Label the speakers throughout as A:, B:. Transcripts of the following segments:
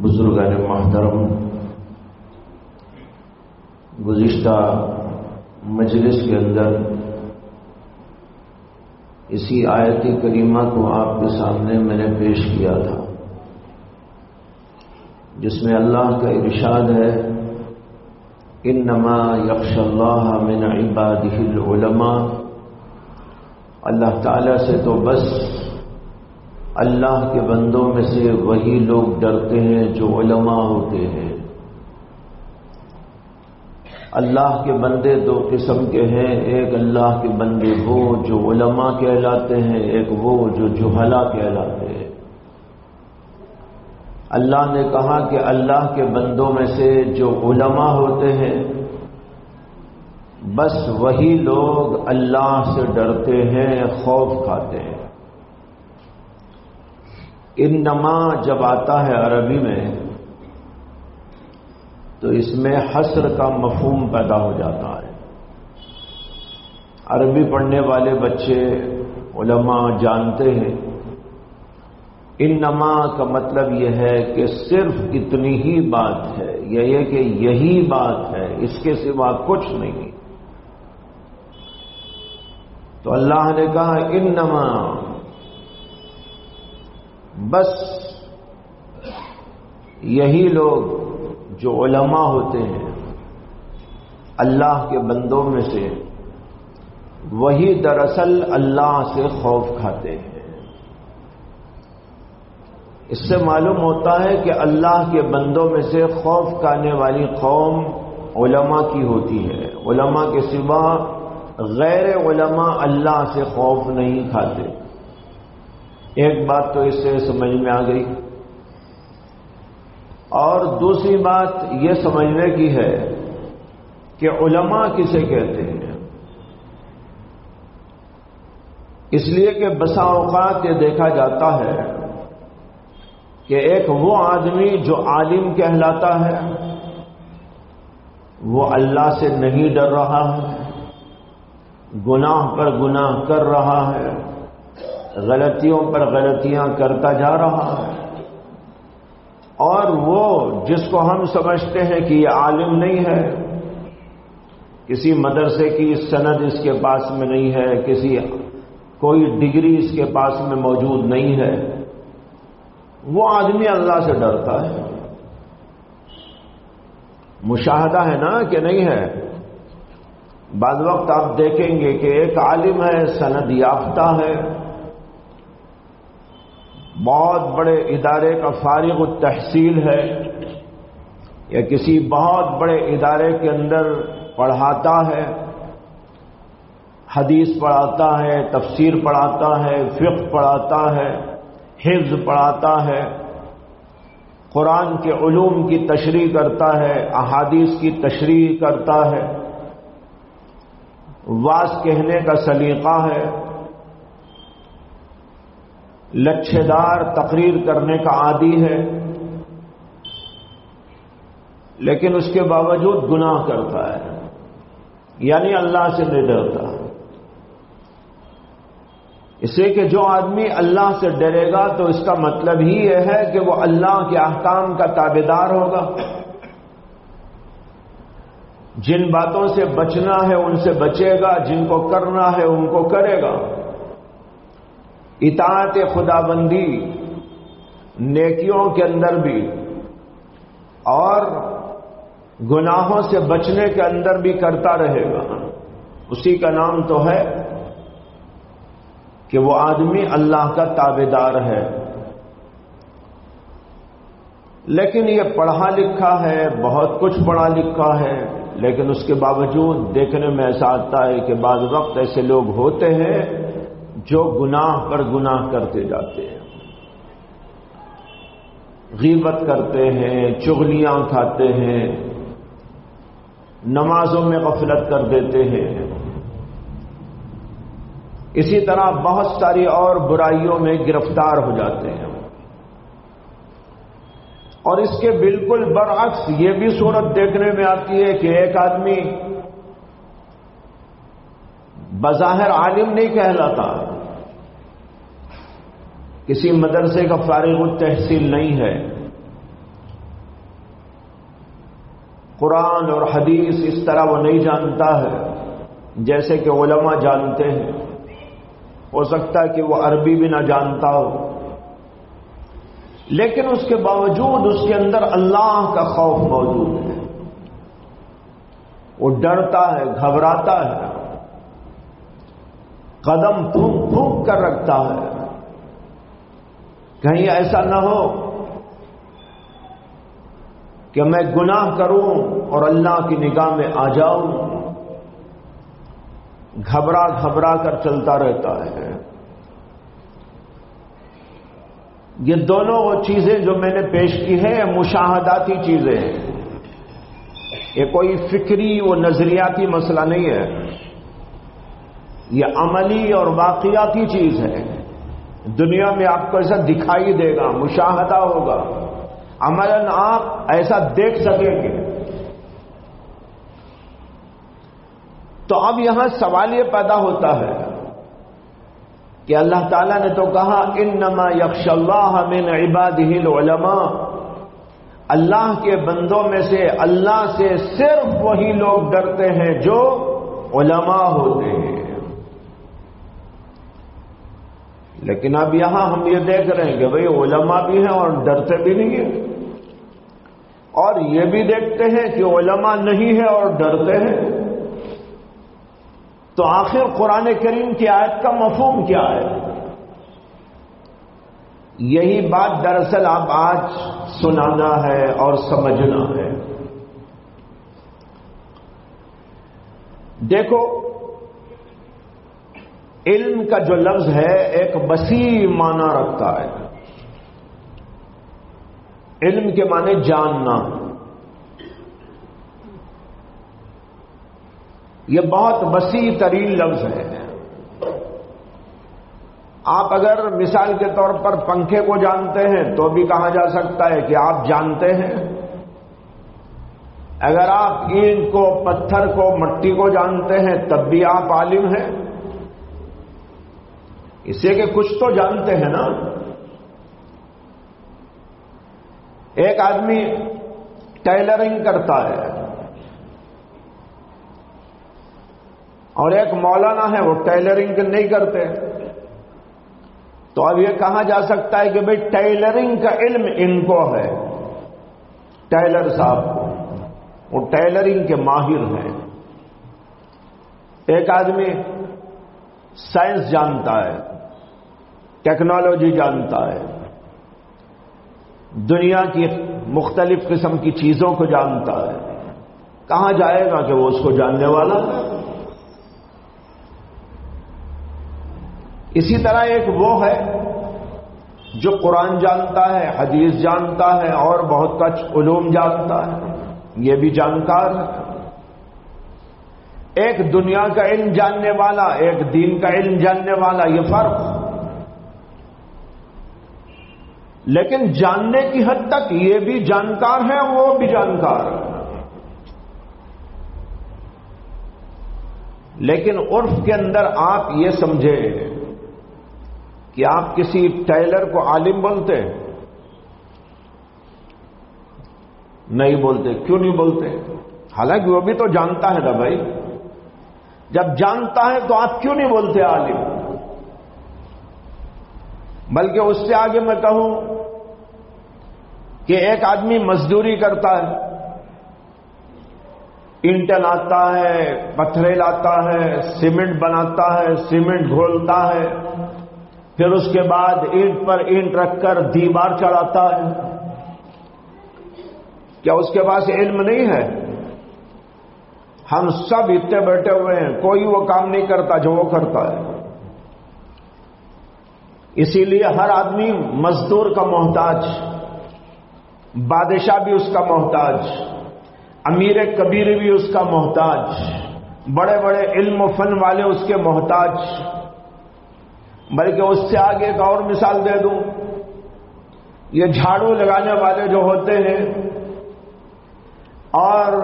A: बुज़ुर्ग ने महतरम गुज्त मजलिस के अंदर इसी आयती करीमा को आपके सामने मैंने पेश किया था, जिसमें अल्लाह का इरशाद है इन नमा यक्षल्लाह मिन इबादिलमा अल्लाह तला से तो बस अल्लाह के बंदों में से वही लोग डरते हैं जो उलमा होते हैं। अल्लाह के बंदे दो किस्म के हैं। एक अल्लाह के बंदे वो जो उलमा कहलाते हैं, एक वो जो जुहला कहलाते हैं। अल्लाह ने कहा कि अल्लाह के बंदों में से जो उलमा होते हैं, बस वही लोग अल्लाह से डरते हैं, खौफ खाते हैं। इन नमा जब आता है अरबी में तो इसमें हसर का मफहम पैदा हो जाता है। अरबी पढ़ने वाले बच्चे, उलमा जानते हैं। इन नमा का मतलब यह है कि सिर्फ़ इतनी ही बात है, यह है कि यही बात है, इसके सिवा कुछ नहीं। तो अल्लाह ने कहा इन नमा बस यही लोग जो उलमा होते हैं, अल्लाह के बंदों में से, वही दरअसल अल्लाह से खौफ खाते हैं। इससे मालूम होता है कि अल्लाह के बंदों में से खौफ खाने वाली कौम उलमा की होती है। उलमा के सिवा गैर उलमा अल्लाह से खौफ नहीं खाते। एक बात तो इससे समझ में आ गई। और दूसरी बात यह समझने की है कि उलमा किसे कहते हैं? इसलिए कि बसा अवकात ये देखा जाता है कि एक वो आदमी जो आलिम कहलाता है, वो अल्लाह से नहीं डर रहा है, गुनाह पर गुनाह कर रहा है गलतियों पर गलतियाँ करता जा रहा है। और वो जिसको हम समझते हैं कि ये आलिम नहीं है, किसी मदरसे की सनद इसके पास में नहीं है, किसी कोई डिग्री इसके पास में मौजूद नहीं है, वो आदमी अल्लाह से डरता है। मुशाहदा है ना कि नहीं है? बाद वक्त आप देखेंगे कि एक आलिम है, सनद याफ्ता है। बहुत बड़े इदारे का फारिग तहसील है। या किसी बहुत बड़े इदारे के अंदर पढ़ाता है, हदीस पढ़ाता है, तफसीर पढ़ाता है फ़िक पढ़ाता है, हिफ्ज पढ़ाता है, कुरान के ूम की तशरी करता है, अहादीस की तशरी करता है। वास कहने का सलीका है लच्छेदार तकरीर करने का आदि है, लेकिन उसके बावजूद गुनाह करता है, यानी अल्लाह से नहीं डरता। इसे कि जो आदमी अल्लाह से डरेगा तो इसका मतलब ही यह है कि वो अल्लाह के अहकाम का ताबेदार होगा। जिन बातों से बचना है, उनसे बचेगा, जिनको करना है, उनको करेगा। इतात खुदाबंदी, नेकियों के अंदर भी, और गुनाहों से बचने के अंदर भी करता रहेगा। उसी का नाम तो है कि वो आदमी अल्लाह का ताबेदार है। लेकिन ये पढ़ा लिखा है, बहुत कुछ पढ़ा लिखा है, लेकिन उसके बावजूद देखने में ऐसा आता है कि बाद वक्त ऐसे लोग होते हैं जो गुनाह पर गुनाह करते जाते हैं। गीबत करते हैं, चुगलियाँ खाते हैं, नमाजों में गफलत कर देते हैं। इसी तरह बहुत सारी और बुराइयों में गिरफ़्तार हो जाते हैं। और इसके बिल्कुल बरअक्स ये भी सूरत देखने में आती है कि एक आदमी बज़ाहिर आलिम नहीं कहलाता। किसी मदरसे का फारिग तहसील नहीं है। कुरान और हदीस इस तरह वो नहीं जानता है, जैसे कि ओलमा जानते हैं। हो सकता है कि वो अरबी भी ना जानता हो। लेकिन उसके बावजूद उसके अंदर अल्लाह का खौफ मौजूद है। वो डरता है, घबराता है। कदम फूक फूक कर रखता है। कहीं ऐसा न हो कि मैं गुनाह करूँ और अल्लाह की निगाह में आ जाऊँ। घबरा घबरा कर चलता रहता है। ये दोनों वो चीज़ें जो मैंने पेश की है मुशाहदाती चीज़ें हैं। ये कोई फिक्री, वो नजरियाती मसला नहीं है। ये अमली और वाकयाती चीज़ है। दुनिया में आपको ऐसा दिखाई देगा, मुशाहदा होगा। अमलन आप ऐसा देख सकेंगे। तो अब यहाँ सवाल यह पैदा होता है कि अल्लाह ताला ने तो कहा इन नमा यक्षल्लाह मिन इबादिल उलमा। अल्लाह के बंदों में से, अल्लाह से सिर्फ़ वही लोग डरते हैं जो उलमा होते हैं। लेकिन अब यहाँ हम ये देख रहे हैं कि भाई ओलमा भी हैं और डरते भी नहीं है। और ये भी देखते हैं कि ओलमा नहीं है और डरते हैं। तो आखिर कुरान करीम की आयत का मफहम क्या है? यही बात दरअसल आप आज सुनाना है और समझना है। देखो इल्म का जो लफ्ज है, एक बसी माना रखता है। इल्म के माने जानना। यह बहुत वसी तरीन लफ्ज है। आप अगर मिसाल के तौर पर पंखे को जानते हैं तो भी कहा जा सकता है कि आप जानते हैं। अगर आप ईंट को, पत्थर को, मट्टी को जानते हैं, तब भी आप आलिम हैं। इससे कि कुछ तो जानते हैं ना। एक आदमी टेलरिंग करता है और एक मौलाना है, वो टेलरिंग नहीं करते। तो अब यह कहा जा सकता है कि भाई टेलरिंग का इल्म इनको है, टेलर साहब को। वो टेलरिंग के माहिर हैं। एक आदमी साइंस जानता है टेक्नोलॉजी जानता है। दुनिया की मुख्तलिफ़ किस्म की चीज़ों को जानता है। कहाँ जाएगा कि वो उसको जानने वाला? इसी तरह एक वो है जो कुरान जानता है, हदीस जानता है और बहुत कुछ उलूम जानता है। ये भी जानकार है। एक दुनिया का इल्म जानने वाला, एक दीन का इल्म जानने वाला, ये फ़र्क लेकिन जानने की हद तक ये भी जानकार है, वो भी जानकार लेकिन उर्फ़ के अंदर आप ये समझे कि आप किसी टेलर को आलिम बोलते, नहीं बोलते, क्यों नहीं बोलते? हालाँकि वो भी तो जानता है ना भाई। जब जानता है तो आप क्यों नहीं बोलते आलिम? बल्कि उससे आगे मैं कहूँ कि एक आदमी मजदूरी करता है ईंट लाता है, पत्थरे लाता है, सीमेंट बनाता है, सीमेंट घोलता है, फिर उसके बाद ईंट पर ईंट रखकर दीवार चढ़ाता है। क्या उसके पास इल्म नहीं है? हम सब इतने बैठे हुए हैं, कोई वो काम नहीं करता जो वो करता है। इसीलिए हर आदमी मजदूर का मोहताज। बादशाह भी उसका मोहताज, अमीर कबीर भी उसका मोहताज बड़े बड़े इल्म फन वाले उसके मोहताज। बल्कि उससे आगे एक और मिसाल दे दूँ, ये झाड़ू लगाने वाले जो होते हैं और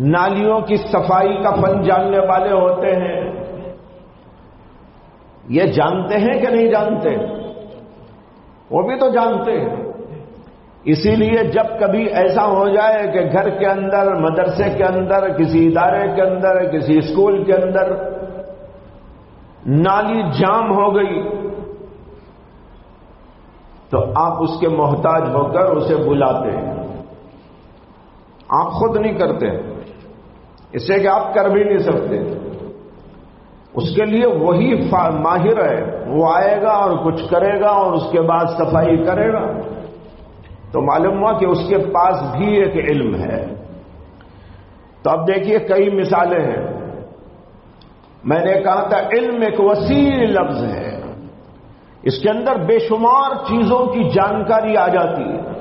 A: नालियों की सफ़ाई का फन जानने वाले होते हैं, ये जानते हैं कि नहीं जानते? वो भी तो जानते हैं। इसीलिए जब कभी ऐसा हो जाए कि घर के अंदर, मदरसे के अंदर, किसी इदारे के अंदर, किसी स्कूल के अंदर नाली जाम हो गई तो आप उसके मोहताज होकर उसे बुलाते हैं। आप खुद नहीं करते। इससे कि आप कर भी नहीं सकते। उसके लिए वही माहिर है। वो आएगा और कुछ करेगा और उसके बाद सफ़ाई करेगा। तो मालूम हुआ कि उसके पास भी एक इल्म है। तो अब देखिए कई मिसालें हैं। मैंने कहा था, इल्म एक वसी लफ्ज है। इसके अंदर बेशुमार चीज़ों की जानकारी आ जाती है।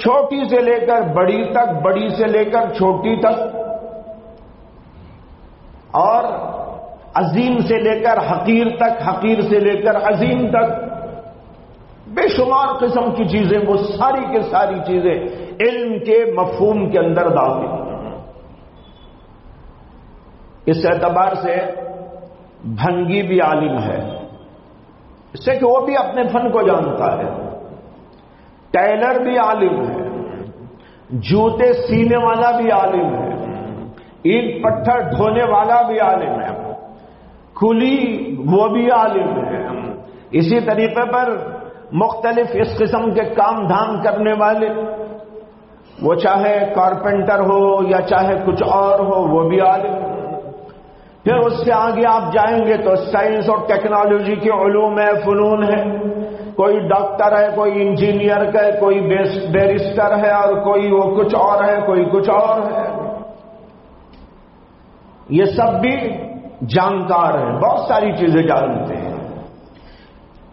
A: छोटी से लेकर बड़ी तक, बड़ी से लेकर छोटी तक, और अजीम से लेकर हकीर तक, हकीर से लेकर अजीम तक। बेशुमार किस्म की चीज़ें, वो सारी के सारी चीज़ें इल्म के मफहूम के अंदर दाखिल इस एतबार से भंगी भी आलिम है। इससे कि वो भी अपने फन को जानता है। टेलर भी आलिम है। जूते सीने वाला भी आलिम है। ईट पत्थर ढोने वाला भी आलिम है। खुली वो भी आलिम है। इसी तरीके पर मुख्तलिफ़ इस किस्म के काम धाम करने वाले, वो चाहे कारपेंटर हो या चाहे कुछ और हो, वो भी आलिम फिर उससे आगे आप जाएँगे तो साइंस और टेक्नोलॉजी के ओलूम है, फनून है। कोई डॉक्टर है, कोई इंजीनियर है, कोई बैरिस्टर है और कोई वो कुछ और है, कोई कुछ और है। ये सब भी जानकार है, बहुत सारी चीज़ें जानते हैं।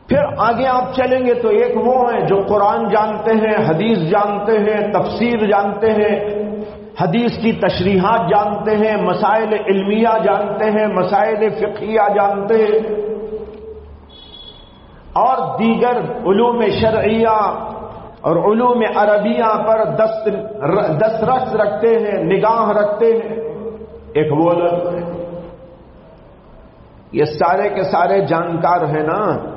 A: फिर आगे आप चलेंगे तो एक वो हैं जो कुरान जानते हैं, हदीस जानते हैं, तफसीर जानते हैं, हदीस की तशरीहात जानते हैं, मसाइल इल्मिया जानते हैं, मसाइल फ़िकिया जानते हैं। और दीगर उलूम शर्या और उलूम अरबिया पर दस्त, दस्तरस रखते हैं, निगाह रखते हैं। एक वो ये सारे के सारे जानकार हैं ना।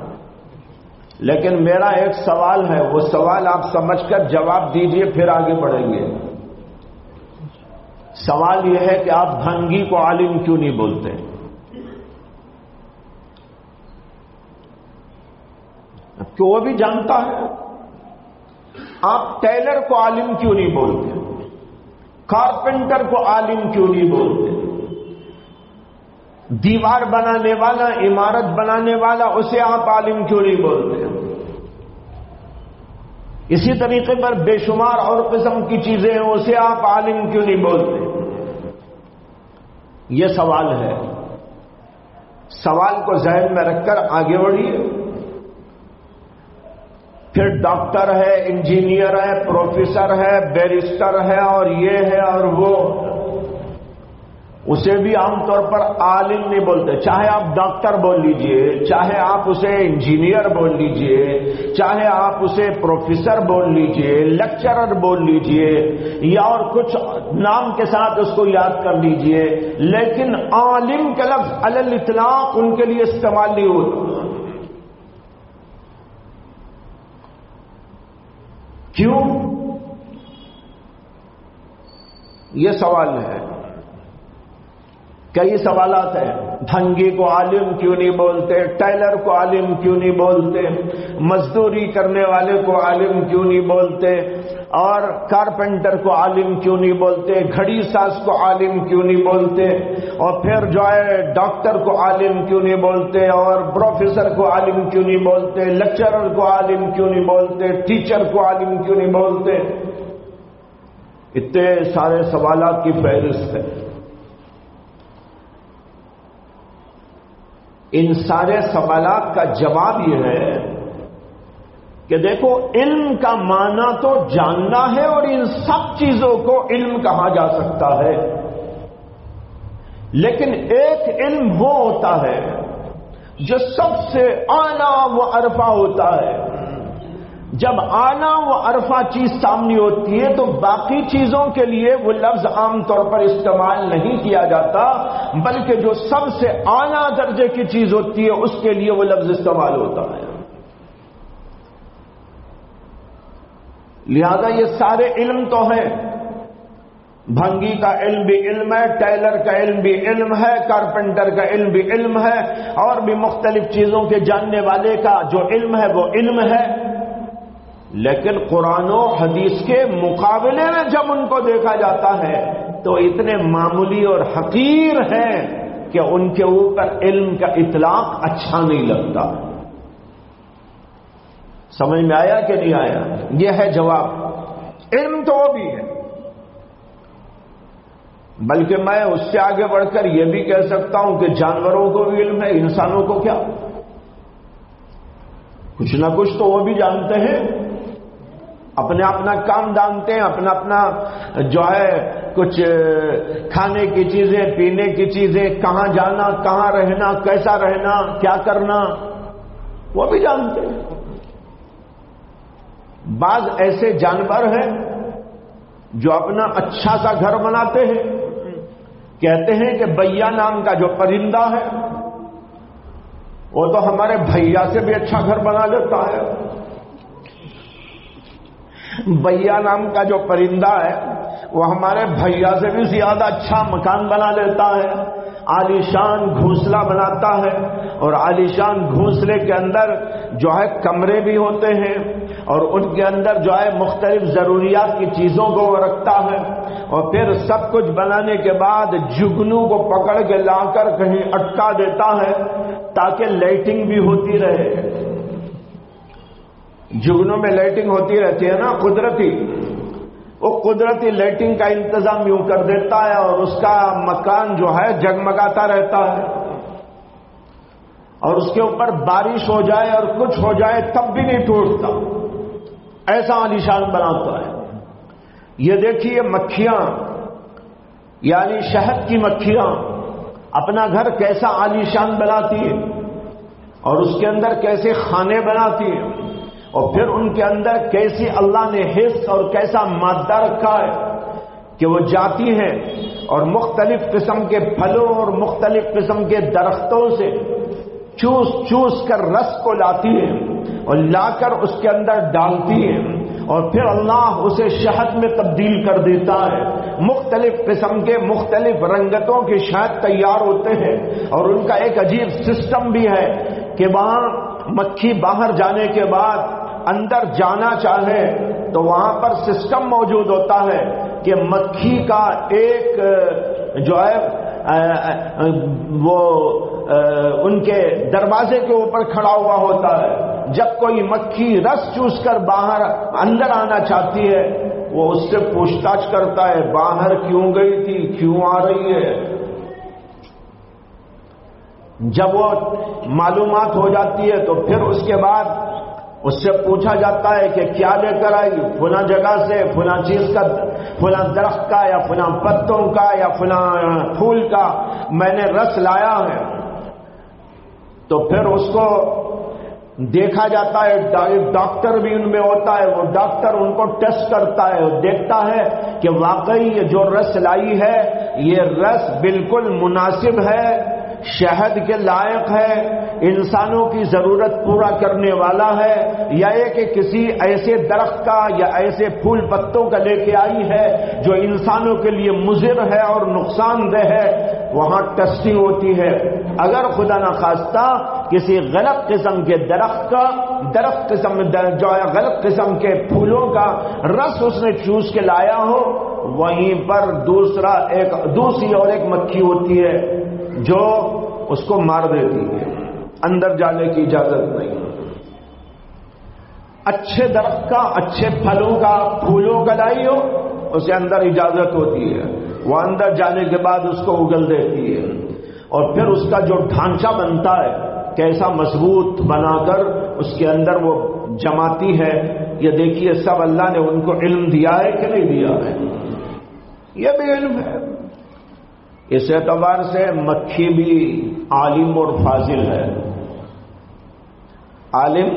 A: लेकिन मेरा एक सवाल है, वो सवाल आप समझकर जवाब दीजिए, फिर आगे बढ़ेंगे। सवाल यह है कि आप भंगी को आलिम क्यों नहीं बोलते? क्यों? वो भी जानता है। आप टेलर को आलिम क्यों नहीं बोलते? कारपेंटर को आलिम क्यों नहीं बोलते? दीवार बनाने वाला, इमारत बनाने वाला, उसे आप आलिम क्यों नहीं बोलते इसी तरीके पर बेशुमार और किस्म की चीज़ें हैं, उसे आप आलिम क्यों नहीं बोलते यह सवाल है। सवाल को जहन में रखकर आगे बढ़िए। फिर डॉक्टर है, इंजीनियर है, प्रोफेसर है, बैरिस्टर है, और ये है, और वो उसे भी आमतौर पर आलिम नहीं बोलते। चाहे आप डॉक्टर बोल लीजिए, चाहे आप उसे इंजीनियर बोल लीजिए, चाहे आप उसे प्रोफेसर बोल लीजिए, लेक्चरर बोल लीजिए, या और कुछ नाम के साथ उसको याद कर लीजिए, लेकिन आलिम के लफ्ज अल इतलाक उनके लिए इस्तेमाल नहीं होता। क्यों? ये सवाल है। कई सवालात हैं। भंगी को आलिम क्यों नहीं बोलते? टेलर को आलिम क्यों नहीं बोलते? मजदूरी करने वाले को आलिम क्यों नहीं बोलते? और कारपेंटर को आलिम क्यों नहीं बोलते? घड़ी सास को आलिम क्यों नहीं बोलते? और फिर जो है, डॉक्टर को आलिम क्यों नहीं बोलते? और प्रोफेसर को आलिम क्यों नहीं बोलते? लेक्चरर को आलिम क्यों नहीं बोलते? टीचर को आलिम क्यों नहीं बोलते? इतने सारे सवालात की फहरिस्त है। इन सारे सवालात का जवाब यह है कि देखो, इल्म का माना तो जानना है और इन सब चीज़ों को इल्म कहा जा सकता है। लेकिन एक इल्म वो होता है जो सबसे आला व अरफा होता है। जब आना व अरफा चीज़ सामने होती है तो बाकी चीज़ों के लिए वो लफ्ज आमतौर पर इस्तेमाल नहीं किया जाता, बल्कि जो सबसे आला दर्जे की चीज़ होती है, उसके लिए वो लफ्ज इस्तेमाल होता है। लिहाजा ये सारे इल्म तो हैं। भंगी का इल्म भी इल्म है, टेलर का इल्म भी इल्म है, कारपेंटर का इल्म भी इल्म है, और भी मुख्तलिफ़ चीज़ों के जानने वाले का जो इल्म है, वो इल्म है। लेकिन कुरान, हदीस के मुकाबले में जब उनको देखा जाता है तो इतने मामूली और हकीर हैं कि उनके ऊपर इल्म का इतलाक अच्छा नहीं लगता। समझ में आया कि नहीं आया? यह है जवाब। इल्म तो वो भी है। बल्कि मैं उससे आगे बढ़कर यह भी कह सकता हूँ कि जानवरों को भी इल्म है, इंसानों को क्या? कुछ ना कुछ तो वो भी जानते हैं। अपने अपना काम जानते हैं, अपना अपना जो है, कुछ खाने की चीज़ें, पीने की चीज़ें, कहाँ जाना, कहाँ रहना, कैसा रहना, क्या करना, वो भी जानते हैं। बाज ऐसे जानवर हैं जो अपना अच्छा सा घर बनाते हैं। कहते हैं कि भैया नाम का जो परिंदा है, वो तो हमारे भैया से भी अच्छा घर बना लेता है। भैया नाम का जो परिंदा है, वो हमारे भैया से भी ज़्यादा अच्छा मकान बना लेता है। आलिशान घोंसला बनाता है और आलिशान घोंसले के अंदर जो है कमरे भी होते हैं और उनके अंदर जो है मुख्तलिफ़ जरूरियात की चीज़ों को वो रखता है और फिर सब कुछ बनाने के बाद जुगनू को पकड़ के लाकर कहीं अटका देता है ताकि लाइटिंग भी होती रहे। जुगनों में लाइटिंग होती रहती है ना, कुदरती। वो कुदरती लाइटिंग का इंतज़ाम यूँ कर देता है और उसका मकान जो है, जगमगाता रहता है। और उसके ऊपर बारिश हो जाए और कुछ हो जाए, तब भी नहीं टूटता। ऐसा आलिशान बनाता है। ये देखिए मक्खियाँ, यानी शहद की मक्खियाँ, अपना घर कैसा आलिशान बनाती है और उसके अंदर कैसे खाने बनाती है। और फिर उनके अंदर कैसी अल्लाह ने हिस्स और कैसा मादा रखा है कि वो जाती हैं और मुख्तलिफ़ किस्म के फलों और मुख्तलिफ़ किस्म के दरख्तों से चूस चूस कर रस को लाती हैं और लाकर उसके अंदर डालती हैं और फिर अल्लाह उसे शहद में तब्दील कर देता है। मुख्तलिफ़ किस्म के मुख्तलिफ़ रंगतों के शहद तैयार होते हैं और उनका एक अजीब सिस्टम भी है कि वहाँ मक्खी बाहर जाने के बाद अंदर जाना चाहे तो वहाँ पर सिस्टम मौजूद होता है कि मक्खी का एक जो है वो उनके दरवाजे के ऊपर खड़ा हुआ होता है। जब कोई मक्खी रस चूस कर बाहर, अंदर आना चाहती है, वो उससे पूछताछ करता है, बाहर क्यों गई थी? क्यों आ रही है? जब वो मालूमात हो जाती है तो फिर उसके बाद उससे पूछा जाता है कि क्या लेकर आई फुला जगह से, फुला चीज़ का, फुला दरख्त का, या फुला पत्तों का, या फुला फूल का मैंने रस लाया है। तो फिर उसको देखा जाता है डॉक्टर भी उनमें होता है, वो डॉक्टर उनको टेस्ट करता है देखता है कि वाकई ये जो रस लाई है, ये रस बिल्कुल मुनासिब है। शहद के लायक है, इंसानों की ज़रूरत पूरा करने वाला है, या ये कि किसी ऐसे दरख्त का या ऐसे फूल पत्तों का लेके आई है, जो इंसानों के लिए मुजिर है और नुकसानदेह है, वहाँ टेस्टिंग होती है। अगर खुदा न खास्ता किसी गलत किस्म के दरख्त का, दरख्त किस्म जो है गलत किस्म के फूलों का रस उसने चूस के लाया हो, वहीं पर दूसरा एक, दूसरी और एक मक्खी होती है। जो उसको मार देती है, अंदर जाने की इजाज़त नहीं। अच्छे दरख्त का, अच्छे फलों का, फूलों का लाई हो उसे अंदर इजाज़त होती है। वो अंदर जाने के बाद उसको उगल देती है। और फिर उसका जो ढांचा बनता है, कैसा मज़बूत बनाकर उसके अंदर वो जमाती है, ये देखिए, सब अल्लाह ने उनको इल्म दिया है कि नहीं दिया है? ये भी इल्म है। इस एतबार से मक्खी भी आलिम और फाजिल है। आलिम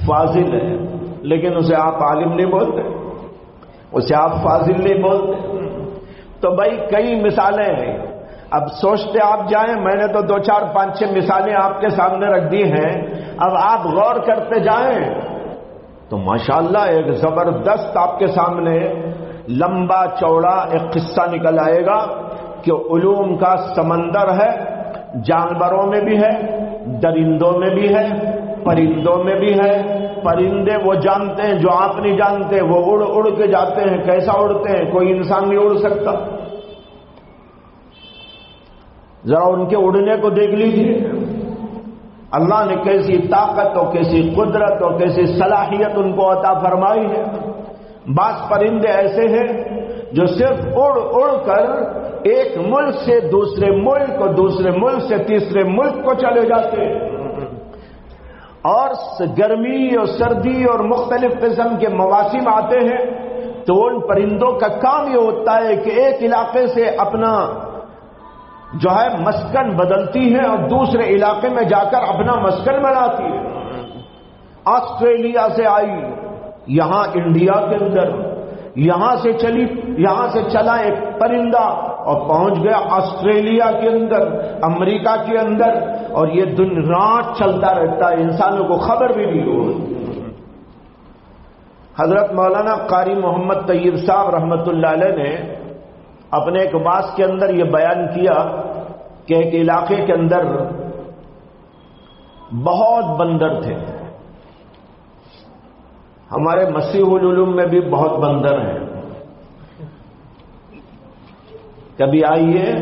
A: फाजिल है, लेकिन उसे आप आलिम नहीं बोलते, उसे आप फाजिल नहीं बोलते। तो भाई कई मिसालें हैं। अब सोचते आप जाएँ, मैंने तो दो चार पाँच छह मिसालें आपके सामने रख दी हैं। अब आप गौर करते जाएँ तो माशाल्लाह एक ज़बरदस्त आपके सामने लंबा चौड़ा एक किस्सा निकल आएगा। कि उलूम का समंदर है, जानवरों में भी है, दरिंदों में भी है, परिंदों में भी है। परिंदे वो जानते हैं, जो आप नहीं जानते, वो उड़ उड़ के जाते हैं। कैसा उड़ते हैं? कोई इंसान नहीं उड़ सकता। जरा उनके उड़ने को देख लीजिए। अल्लाह ने कैसी ताकत और कैसी कुदरत और कैसी सलाहियत उनको अता फरमाई है। बास परिंदे ऐसे हैं जो सिर्फ़ उड़ उड़ कर एक मुल्क से दूसरे मुल्क और दूसरे मुल्क से तीसरे मुल्क को चले जाते और गर्मी और सर्दी और मुख्तलिफ़ किस्म के मवासिम आते हैं तो उन परिंदों का काम यह होता है कि एक इलाके से अपना जो है मस्कन बदलती है और दूसरे इलाके में जाकर अपना मस्कन बनाती है। ऑस्ट्रेलिया से आई, यहाँ इंडिया के अंदर। यहाँ से चली, यहाँ से चला एक परिंदा और पहुँच गया ऑस्ट्रेलिया के अंदर, अमेरिका के अंदर। और ये दिन रात चलता रहता है, इंसानों को खबर भी नहीं हो हज़रत मौलाना कारी मोहम्मद तैयब साहब रहमतुल्लाह ने अपने एक बास के अंदर यह बयान किया कि एक इलाके के अंदर बहुत बंदर थे। हमारे मसीहुल में भी बहुत बंदर हैं। कभी आइए,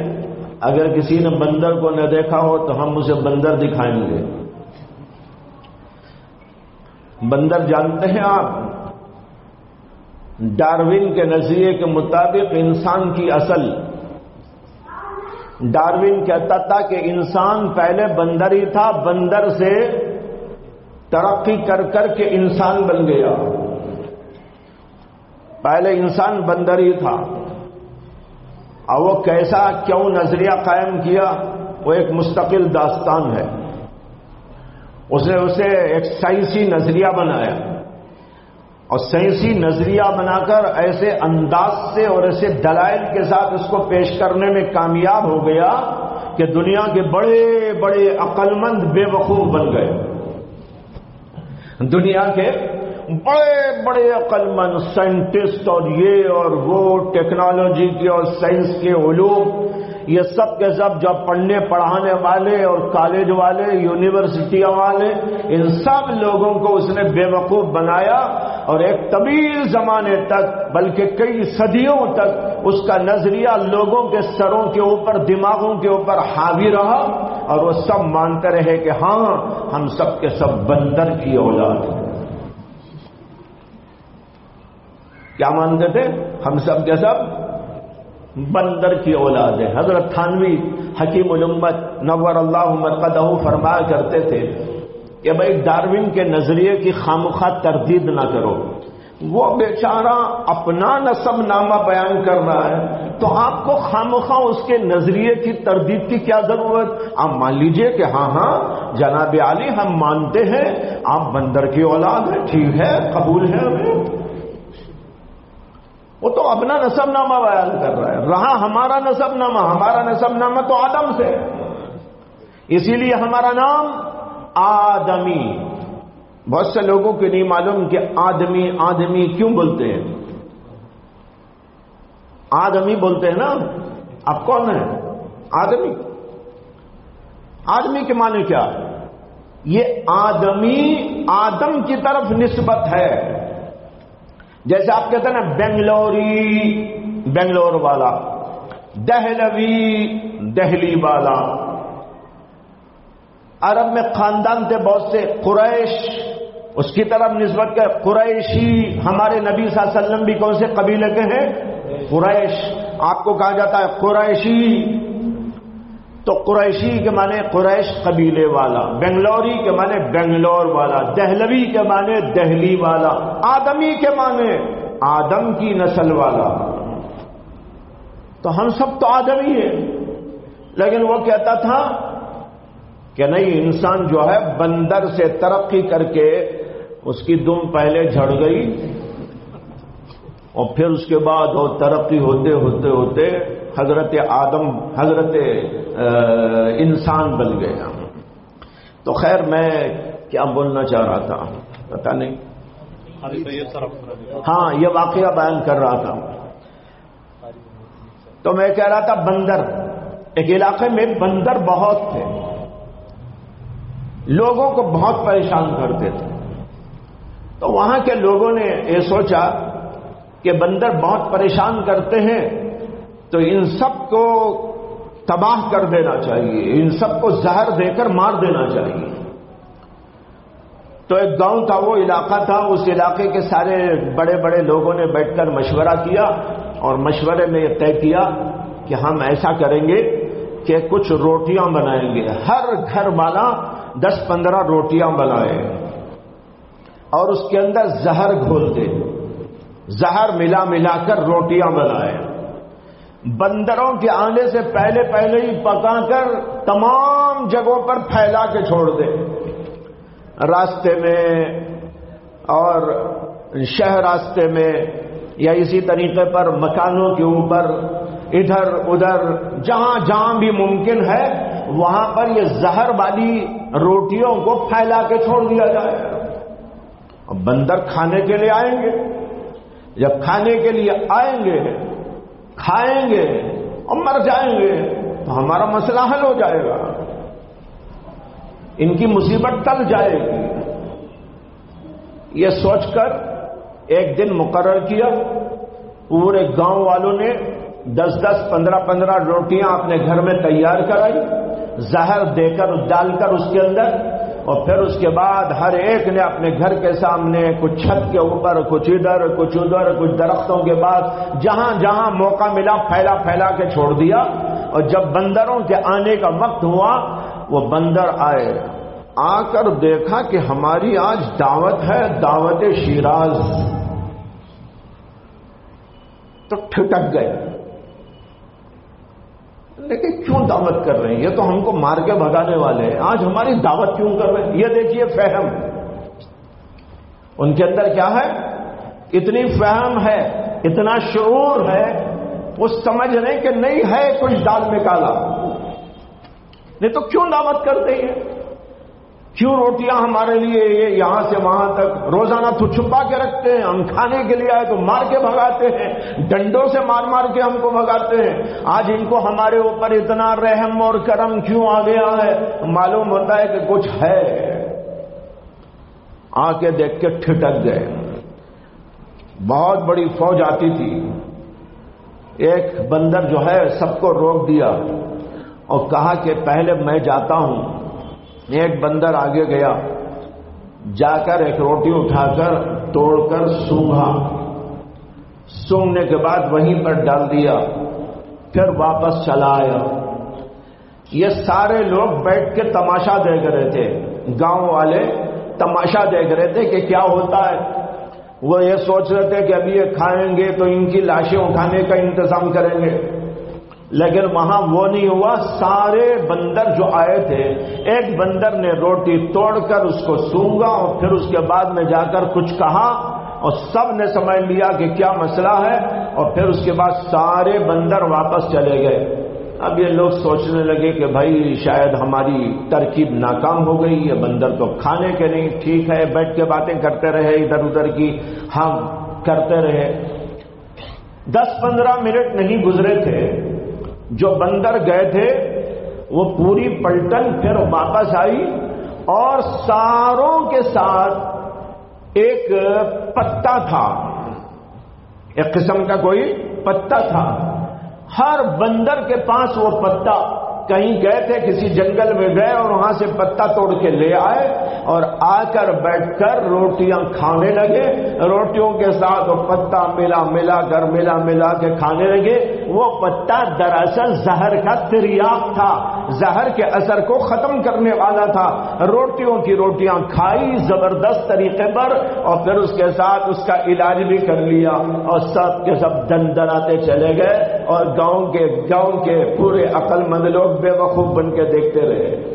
A: अगर किसी ने बंदर को न देखा हो तो हम उसे बंदर दिखाएँगे। बंदर जानते हैं आप, डार्विन के नज़रिए के मुताबिक इंसान की असल। डार्विन कहता था कि इंसान पहले बंदर ही था, बंदर से तरक्की कर कर के इंसान बन गया। पहले इंसान बंदर ही था। और वो कैसा, क्यों नज़रिया कायम किया, वो एक मुस्तकिल दास्तान है। उसने उसे एक साइंसी नज़रिया बनाया। और साइंसी नज़रिया बनाकर ऐसे अंदाज से और ऐसे दलाइल के साथ उसको पेश करने में कामयाब हो गया कि दुनिया के बड़े बड़े अकलमंद बेवकूफ़ बन गए। दुनिया के बड़े बड़े अकलमंद साइंटिस्ट और ये और वो टेक्नोलॉजी के और साइंस के उलूम ये सब के सब जब पढ़ने पढ़ाने वाले और कॉलेज वाले यूनिवर्सिटियों वाले, इन सब लोगों को उसने बेवकूफ़ बनाया और एक तवील जमाने तक, बल्कि कई सदियों तक उसका नज़रिया लोगों के सरों के ऊपर, दिमागों के ऊपर हावी रहा और वो सब मानते रहे कि हाँ, हम सब के सब बंदर की औलाद क्या मानते थे? हम सब के सब बंदर की औलाद है। हज़रत थानवी, हकीम उलम्मत नवर अल्लाह मरकदहू फरमाया करते थे कि भाई डार्विन के नज़रिए की खामुखा तरदीद ना करो। वो बेचारा अपना नसबनामा बयान कर रहा है तो आपको खामखा उसके नज़रिए की तरदीद की क्या ज़रूरत? आप मान लीजिए कि हाँ हाँ जनाब आली, हम मानते हैं, आप बंदर की औलाद है, ठीक है, कबूल है हमें। वो तो अपना नसबनामा बयान कर रहा है। रहा हमारा नसबनामा हमारा नसबनामा तो आदम से। इसीलिए हमारा नाम आदमी। बहुत से लोगों को नहीं मालूम कि आदमी आदमी क्यों बोलते हैं। आदमी बोलते हैं ना? आप कौन है? आदमी। आदमी के माने क्या? ये आदमी आदम की तरफ़ निस्बत है। जैसे आप कहते हैं ना, बेंगलोरी, बेंगलोर वाला, दहलवी, दहली वाला। अरब में खानदान थे बहुत से, कुरैश, उसकी तरफ़ निस्बत के कुरैशी, हमारे नबी वसल्लम भी कौन से कबीले के हैं? कुरैश। आपको कहा जाता है कुरैशी तो कुरैशी के माने कुरैश कबीले वाला, बेंगलोरी के माने बेंगलोर वाला, दहलवी के माने दहली वाला, आदमी के माने आदम की नस्ल वाला। तो हम सब तो आदमी हैं। लेकिन वो कहता था कि नहीं, इंसान जो है बंदर से तरक्की करके उसकी दुम पहले झड़ गई और फिर उसके बाद वो तरक्की होते होते होते हज़रत आदम, हज़रत इंसान बन गया तो खैर, मैं क्या बोलना चाह रहा था? पता नहीं। हाँ ये वाकया बयान कर रहा था। तो मैं कह रहा था, बंदर। एक इलाके में बंदर बहुत थे। लोगों को बहुत परेशान करते थे। तो वहाँ के लोगों ने यह सोचा कि बंदर बहुत परेशान करते हैं। तो इन सबको तबाह कर देना चाहिए, इन सबको जहर देकर मार देना चाहिए। तो एक गाँव था, वो इलाका था, उस इलाके के सारे बड़े बड़े लोगों ने बैठकर मशवरा किया और मशवरे में यह तय किया कि हम ऐसा करेंगे कि कुछ रोटियाँ बनाएँगे। हर घर वाला दस पंद्रह रोटियाँ बनाए और उसके अंदर जहर घोल दे। जहर मिला मिलाकर रोटियाँ बनाए। बंदरों के आने से पहले पहले ही पकाकर तमाम जगहों पर फैला के छोड़ दे। रास्ते में और शहर रास्ते में या इसी तरीके पर मकानों के ऊपर, इधर उधर, जहाँ जहाँ भी मुमकिन है, वहाँ पर ये जहर वाली रोटियों को फैला के छोड़ दिया जाए। बंदर खाने के लिए आएँगे, जब खाने के लिए आएँगे खाएँगे और मर जाएँगे तो हमारा मसला हल हो जाएगा। इनकी मुसीबत टल जाएगी। यह सोचकर एक दिन मुकर्र किया। पूरे गाँव वालों ने दस दस, पंद्रह पंद्रह रोटियाँ अपने घर में तैयार कराई। जहर देकर, डालकर उसके अंदर और फिर उसके बाद हर एक ने अपने घर के सामने कुछ छत के ऊपर, कुछ इधर, कुछ उधर, कुछ दरख्तों के बाद जहाँ जहाँ मौका मिला फैला फैला के छोड़ दिया। और जब बंदरों के आने का वक्त हुआ, वो बंदर आए। आकर देखा कि हमारी आज दावत है दावत शिराज तो ठिटक गए। लेकिन क्यों दावत कर रहे हैं? ये तो हमको मार के भगाने वाले हैं। आज हमारी दावत क्यों कर रहे हैं? ये देखिए फहम। उनके अंदर क्या है? इतनी फहम है, इतना शोर है, वो समझ रहे कि नहीं है कुछ दाल में काला। नहीं तो क्यों दावत करते हैं? क्यों रोटियाँ हमारे लिए? ये यहाँ से वहाँ तक रोज़ाना तो छुपा के रखते हैं, हम खाने के लिए आए तो मार के भगाते हैं, डंडों से मार मार के हमको भगाते हैं। आज इनको हमारे ऊपर इतना रहम और करम क्यों आ गया है? मालूम होता है कि कुछ है। आके देख के ठिटक गए। बहुत बड़ी फौज आती थी। एक बंदर जो है सबको रोक दिया और कहा कि पहले मैं जाता हूँ। एक बंदर आगे गया, जाकर एक रोटी उठाकर तोड़कर सूंघा। सूंघने के बाद वहीं पर डाल दिया, फिर वापस चला आया। ये सारे लोग बैठ के तमाशा देख रहे थे। गाँव वाले तमाशा देख रहे थे कि क्या होता है। वो ये सोच रहे थे कि अभी ये खाएँगे तो इनकी लाशें उठाने का इंतज़ाम करेंगे। लेकिन वहाँ वो नहीं हुआ। सारे बंदर जो आए थे, एक बंदर ने रोटी तोड़कर उसको सूँगा और फिर उसके बाद में जाकर कुछ कहा और सबने समझ लिया कि क्या मसला है और फिर उसके बाद सारे बंदर वापस चले गए। अब ये लोग सोचने लगे कि भाई, शायद हमारी तरकीब नाकाम हो गई, ये बंदर तो खाने के नहीं। ठीक है, बैठ के बातें करते रहे इधर उधर की। हम करते रहे। दस पंद्रह मिनट नहीं गुजरे थे जो बंदर गए थे, वो पूरी पलटन फिर वापस आई और सारों के साथ एक पत्ता था। एक किस्म का कोई पत्ता था। हर बंदर के पास वो पत्ता कहीं गए थे, किसी जंगल में गए और वहाँ से पत्ता तोड़ के ले आए और आकर बैठकर रोटियाँ खाने लगे। रोटियों के साथ वो पत्ता मिला मिला कर मिला मिला के खाने लगे। वो पत्ता दरअसल जहर का तिरियाक था। जहर के असर को खत्म करने वाला था। रोटियों की रोटियाँ खाई ज़बरदस्त तरीके पर और फिर उसके साथ उसका इलाज भी कर लिया और सब के सब दन दनाते चले गए और गाँव के गाँव के पूरे अकलमंद लोग बेवकूफ़ बन के देखते रहे।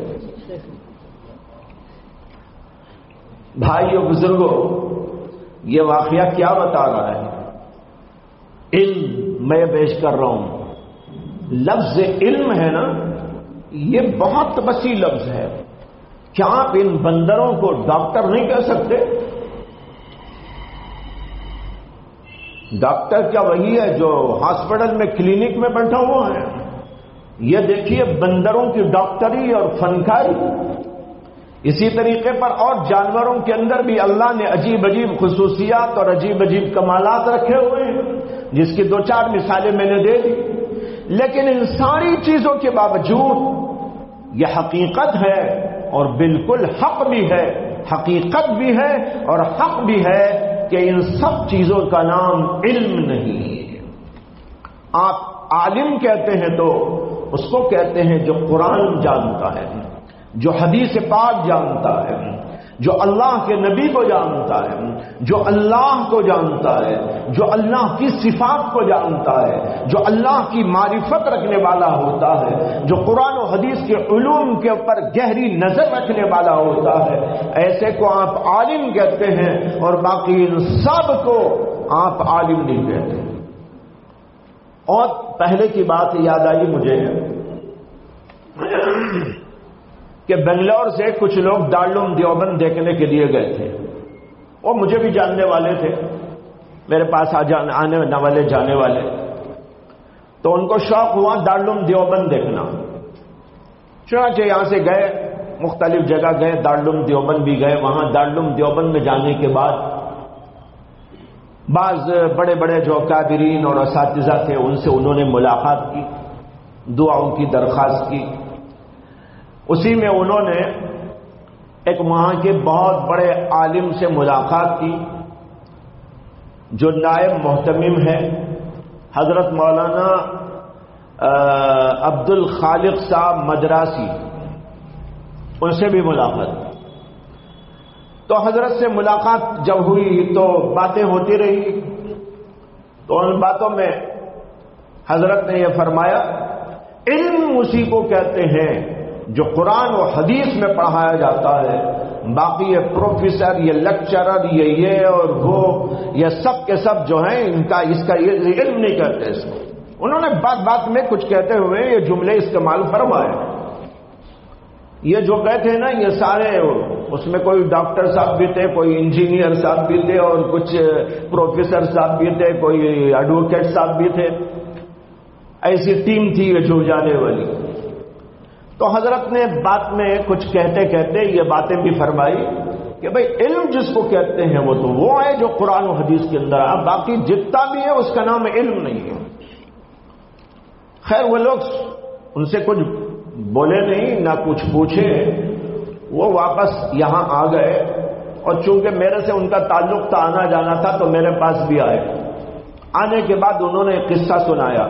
A: भाइयों, बुज़ुर्गों, ये वाकया क्या बता रहा है? मैं पेश कर रहा हूँ। लफ्ज इल्म है ना, ये बहुत वसी लफ्ज है। क्या आप इन बंदरों को डॉक्टर नहीं कह सकते? डॉक्टर क्या वही है जो हॉस्पिटल में, क्लिनिक में बैठा हुआ है? ये देखिए, बंदरों की डॉक्टरी और फनकारी इसी तरीके पर और जानवरों के अंदर भी अल्लाह ने अजीब अजीब खसूसियात और अजीब अजीब कमालात रखे हुए हैं। जिसकी दो चार मिसालें मैंने दे दी। लेकिन इन सारी चीज़ों के बावजूद यह हकीकत है और बिल्कुल हक भी है, हकीकत भी है और हक भी है कि इन सब चीज़ों का नाम इल्म नहीं है। आप आलिम कहते हैं तो उसको कहते हैं जो कुरान जानता है, जो हदीस पाक जानता है। जो अल्लाह के नबी को जानता है, जो अल्लाह को जानता है, जो अल्लाह की सिफात को जानता है, जो अल्लाह की मारिफत रखने वाला होता है, जो कुरान और हदीस के उलूम के ऊपर गहरी नज़र रखने वाला होता है, ऐसे को आप आलिम कहते हैं और बाकी इन सबको आप आलिम नहीं कहते। और पहले की बात याद आई मुझे। कि बेंगलोर से कुछ लोग दारुम देवबंद देखने के लिए गए थे। वो मुझे भी जानने वाले थे। मेरे पास आ जाने, आने वाले, जाने वाले। तो उनको शौक हुआ दारुम देवबंद देखना। चुनाचे यहाँ से गए, मुख्तलिफ़ जगह गए दारुम देवबंद भी गए। वहाँ दारुम देवबंद में जाने के बाद बाज बड़े बड़े जो कादरीन और इस थे, उनसे उन्होंने मुलाकात की, दुआओं की दरखास्त की। उसी में उन्होंने एक वहाँ के बहुत बड़े आलिम से मुलाकात की, जो नायब मोहतमिम है, हज़रत मौलाना अब्दुल खालिक साहब मदरासी। उनसे भी मुलाकात तो हज़रत से मुलाकात जब हुई तो बातें होती रही। तो उन बातों में हज़रत ने यह फरमाया इल्म उसी को कहते हैं जो कुरान और हदीस में पढ़ाया जाता है, बाकी ये प्रोफेसर, ये लेक्चरर, ये ये और वो, ये सब के सब जो हैं, इनका इसका ये इल्म नहीं कहते इसको। उन्होंने बात बात में कुछ कहते हुए ये जुमले इस्तेमाल फरमाए। ये जो गए थे ना, ये सारे, उसमें कोई डॉक्टर साहब भी थे, कोई इंजीनियर साहब भी थे और कुछ प्रोफेसर साहब भी थे, कोई एडवोकेट साहब भी थे। ऐसी टीम थी ये जो जाने वाली। तो हज़रत ने बात में कुछ कहते कहते ये बातें भी फरमाई कि भाई इल्म जिसको कहते हैं वो तो वो है जो कुरान और हदीस के अंदर आ बाकी जितना भी है उसका नाम इल्म नहीं है। खैर, वो लोग उनसे कुछ बोले नहीं, ना कुछ पूछे। वो वापस यहाँ आ गए और चूँकि मेरे से उनका ताल्लुक था आना जाना था तो मेरे पास भी आए। आने के बाद उन्होंने किस्सा सुनाया।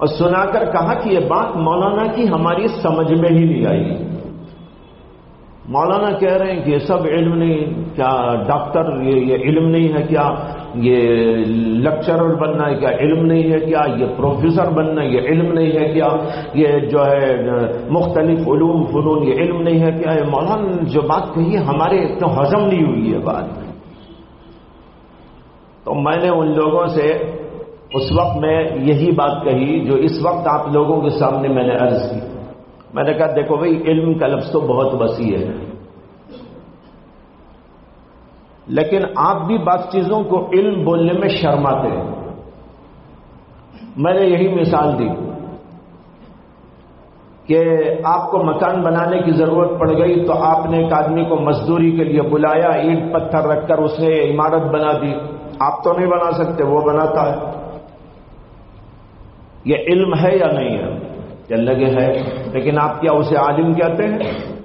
A: और सुनाकर कहा कि यह बात मौलाना की हमारी समझ में ही नहीं आई। मौलाना कह रहे हैं कि ये सब इल्म नहीं, क्या डॉक्टर, ये ये इल्म नहीं है क्या? ये लेक्चरर बनना है क्या? इल्म नहीं है क्या? ये प्रोफेसर बनना ये इल्म नहीं है क्या? ये जो है, मुख्तलिफ़ उलूम, फनून, ये इल्म नहीं है क्या? ये मौलाना जो बात कही है, हमारे तो हजम नहीं हुई है बात। तो मैंने उन लोगों से उस वक्त मैं यही बात कही जो इस वक्त आप लोगों के सामने मैंने अर्ज़ की। मैंने कहा, देखो भाई, इल्म का लफ्ज तो बहुत वसी है। लेकिन आप भी बात चीज़ों को इल्म बोलने में शर्माते हैं। मैंने यही मिसाल दी कि आपको मकान बनाने की ज़रूरत पड़ गई तो आपने एक आदमी को मजदूरी के लिए बुलाया, ईट पत्थर रखकर उसने इमारत बना दी। आप तो नहीं बना सकते, वो बनाता है। ये इल्म है या नहीं है? चल लगे है। लेकिन आप क्या उसे आलिम कहते हैं?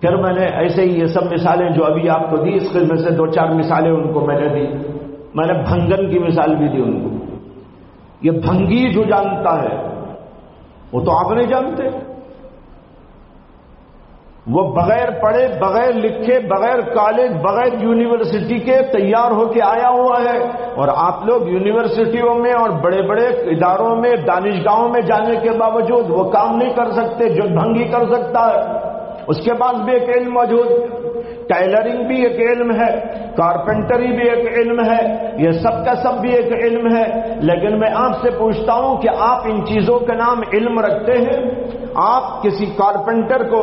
A: फिर मैंने ऐसे ही ये सब मिसालें जो अभी आपको दी, इस किस्म से दो चार मिसालें उनको मैंने दी। मैंने भंगन की मिसाल भी दी उनको। ये भंगी जो जानता है, वो तो आप नहीं जानते। वो बगैर पढ़े, बगैर लिखे, बगैर कॉलेज बगैर यूनिवर्सिटी के तैयार होके आया हुआ है। और आप लोग यूनिवर्सिटियों में और बड़े बड़े इदारों में दानिशगाहों में जाने के बावजूद वो काम नहीं कर सकते जो भंगी कर सकता है। उसके पास भी एक इल्म मौजूद। टेलरिंग भी एक इल्म है कारपेंटरी भी एक इल्म है, ये सब का सब भी एक इल्म है। लेकिन मैं आपसे पूछता हूँ कि आप इन चीज़ों का नाम इल्म रखते हैं? आप किसी कारपेंटर को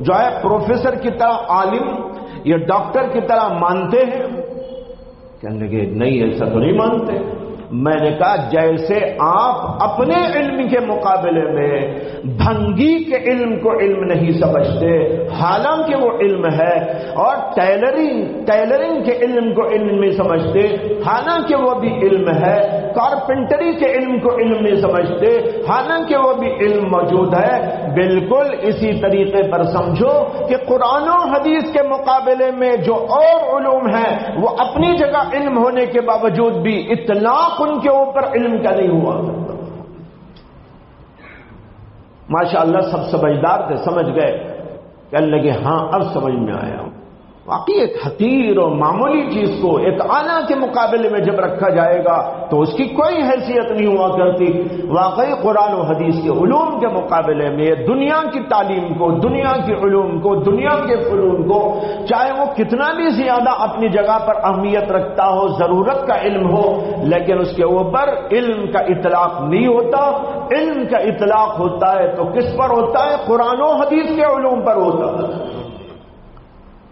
A: जो है प्रोफेसर की तरह आलिम, या डॉक्टर की तरह मानते हैं। कहने के नहीं ऐसा तो नहीं मानते। मैंने कहा, जैसे आप अपने इल्म के मुकाबले में भंगी के इल्म को इल्म नहीं समझते, हालाँकि वो इल्म है, और टेलरिंग टेलरिंग के इल्म को इल्म नहीं समझते, हालाँकि वो भी इल्म है कारपेंटरी के इल्म को इल्म नहीं समझते, हालाँकि वो भी इल्म मौजूद है, बिल्कुल इसी तरीके पर समझो कि कुरान हदीस के मुकाबले में जो और उलूम है, वो अपनी जगह इल्म होने के बावजूद भी इतलाक उनके ऊपर इल्म का नहीं हुआ। माशाला सब समझदार थे, समझ गए कहने लगे हाँ अब समझ में आया वाकई एक हकीर और मामूली चीज़ को एक आला के मुकाबले में जब रखा जाएगा तो उसकी कोई हैसियत नहीं हुआ करती। वाकई कुरान और हदीस के उलूम के मुकाबले में दुनिया की तालीम को, दुनिया के उलूम को, दुनिया के फलूम को, चाहे वो कितना भी ज़्यादा अपनी जगह पर अहमियत रखता हो, ज़रूरत का इल्म हो, लेकिन उसके ऊपर इल्म का इतलाक नहीं होता। इल्म का इतलाक होता है तो किस पर होता है? कुरान हदीस के उलूम पर होता है।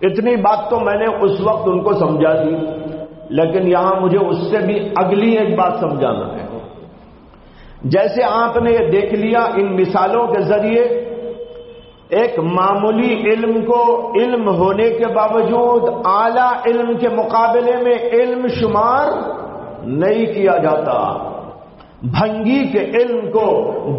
A: इतनी बात तो मैंने उस वक्त उनको समझा दी, लेकिन यहाँ मुझे उससे भी अगली एक बात समझाना है। जैसे आपने ये देख लिया, इन मिसालों के ज़रिए एक मामूली इल्म को, इल्म होने के बावजूद आला इल्म के मुकाबले में इल्म शुमार नहीं किया जाता। भंगी के इल्म को,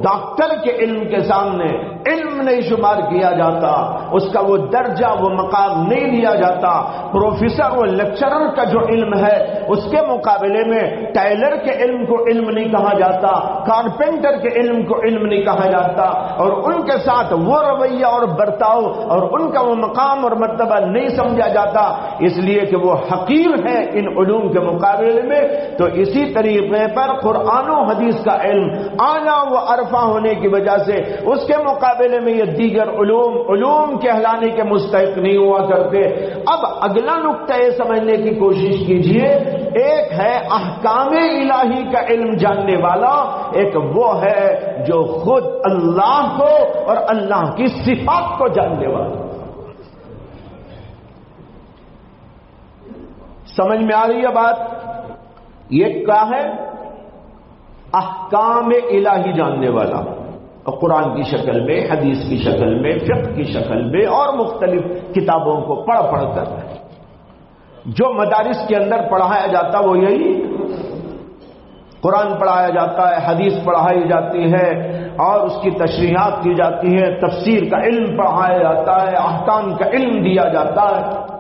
A: डॉक्टर के इल्म के सामने इल्म नहीं शुमार किया जाता। उसका वो दर्जा, वो मकाम नहीं दिया जाता। प्रोफेसर वो लेक्चरर का जो इल्म है, उसके मुकाबले में टाइलर के इल्म को इल्म नहीं कहा जाता, कारपेंटर के इल्म को इल्म नहीं कहा जाता। और उनके साथ वो रवैया और बर्ताव और उनका वो मकाम और मरतबा नहीं समझा जाता। इसलिए कि वो हकीर है इन उलूम के मुकाबले में। तो इसी तरीके पर कुरानो हदीस का इल्म। आना व अरफा होने की वजह से उसके मुकाबले में ये दीगर उलूम उलूम कहलाने के मुस्तक नहीं हुआ करते। अब अगला नुकता ये समझने की कोशिश कीजिए, एक है अहकाम इलाही का इल्म जानने वाला, एक वो है जो खुद अल्लाह को और अल्लाह की सिफात को जानने वाला। समझ में आ रही है बात? ये क्या है? अहकाम इलाही जानने वाला। और कुरान की शक्ल में, हदीस की शक्ल में फिक की शक्ल में और मुख्तलिफ़ किताबों को पढ़ पढ़ कर। जो मदारिस के अंदर पढ़ाया जाता वो यही। कुरान पढ़ाया जाता है, हदीस पढ़ाई जाती है और उसकी तशरीहत की जाती है, तफसीर का इल्म पढ़ाया जाता है, अहकाम का इल्म दिया जाता है।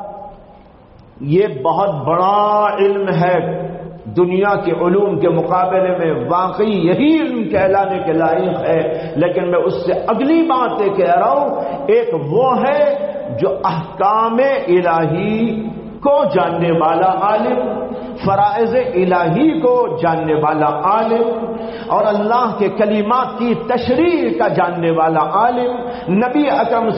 A: ये बहुत बड़ा इल्म है। दुनिया के उलूम के मुकाबले में वाकई यही इल्म कहलाने के लायक है। लेकिन मैं उससे अगली बात कह रहा हूँ, एक वो है जो अहकाम इलाही को जानने वाला आलिम फ़राइज इलाही को जानने वाला आलिम और अल्लाह के कलीमात की तशरीह का जानने वाला आलिम, नबी अकरम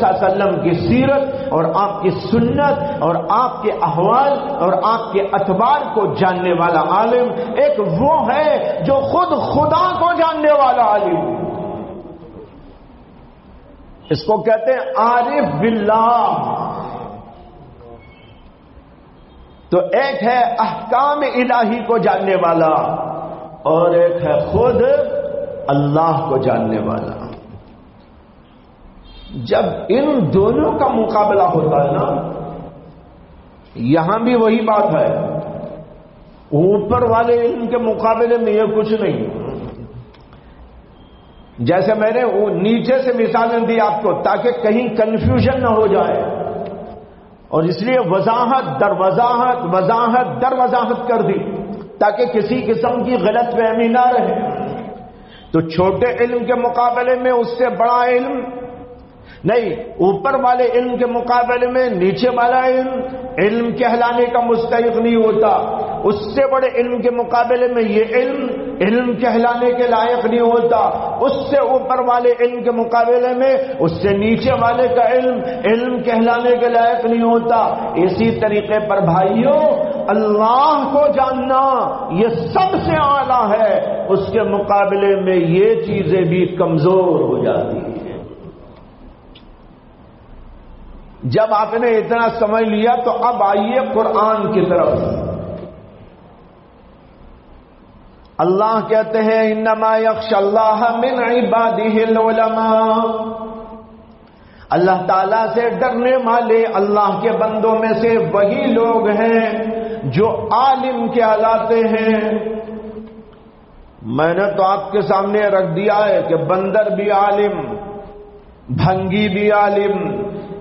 A: की सीरत और आपकी सुन्नत और आपके अहवाल और आपके अतबार को जानने वाला आलिम, एक वो है जो खुद खुदा को जानने वाला आलिम। इसको कहते हैं आरिफ बिल्ला तो एक है अहकाम इलाही को जानने वाला और एक है खुद अल्लाह को जानने वाला। जब इन दोनों का मुकाबला होता है ना, यहाँ भी वही बात है। ऊपर वाले इनके मुकाबले में यह कुछ नहीं। जैसे मैंने वो नीचे से मिसालें दी आपको ताकि कहीं कंफ्यूजन ना हो जाए। और इसलिए वजाहत दर वजाहत वजाहत दर वजाहत कर दी, ताकि किसी किस्म की गलत फहमी ना रहे। तो छोटे इल्म के मुकाबले में उससे बड़ा इल्म नहीं, ऊपर वाले इल्म के मुकाबले में नीचे वाला इल्म इल्म कहलाने का मुस्तक नहीं होता। उससे बड़े इल्म के मुकाबले में ये इल्म इल्म कहलाने के लायक नहीं होता। उससे ऊपर वाले इल्म के मुकाबले में, उससे नीचे वाले का इल्म इल्म कहलाने के लायक नहीं होता। इसी तरीके पर भाइयों, अल्लाह को जानना ये सबसे आला है। उसके मुकाबले में ये चीज़ें भी कमज़ोर हो जाती हैं। जब आपने इतना समझ लिया तो अब आइए कुरान की तरफ़। अल्लाह कहते हैं इनमा यक्षल्लाह मिन इबादिहिलमा अल्लाह ताला से डरने वाले अल्लाह के बंदों में से वही लोग हैं जो आलिम के कहलाते हैं। मैंने तो आपके सामने रख दिया है कि बंदर भी आलिम, भंगी भी आलिम,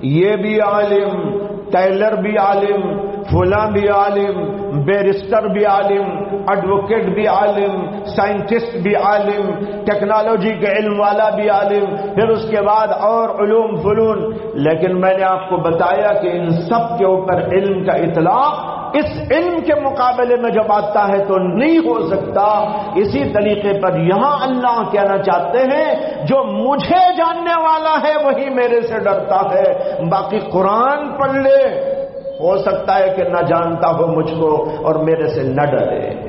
A: ये भी आलिम, टेलर भी आलिम, फुला भी आलिम बैरिस्टर भी आलिम एडवोकेट भी आलिम साइंटिस्ट भी आलिम टेक्नोलॉजी के इल्म वाला भी आलिम, फिर उसके बाद और उलूम फलून। लेकिन मैंने आपको बताया कि इन सब के ऊपर इल्म का इतला इस इल्म के मुकाबले में जब आता है तो नहीं हो सकता। इसी तरीके पर यहाँ अल्लाह कहना चाहते हैं, जो मुझे जानने वाला है वही मेरे से डरता है। बाकी कुरान पढ़ ले हो सकता है कि ना जानता हो मुझको और मेरे से न डरे।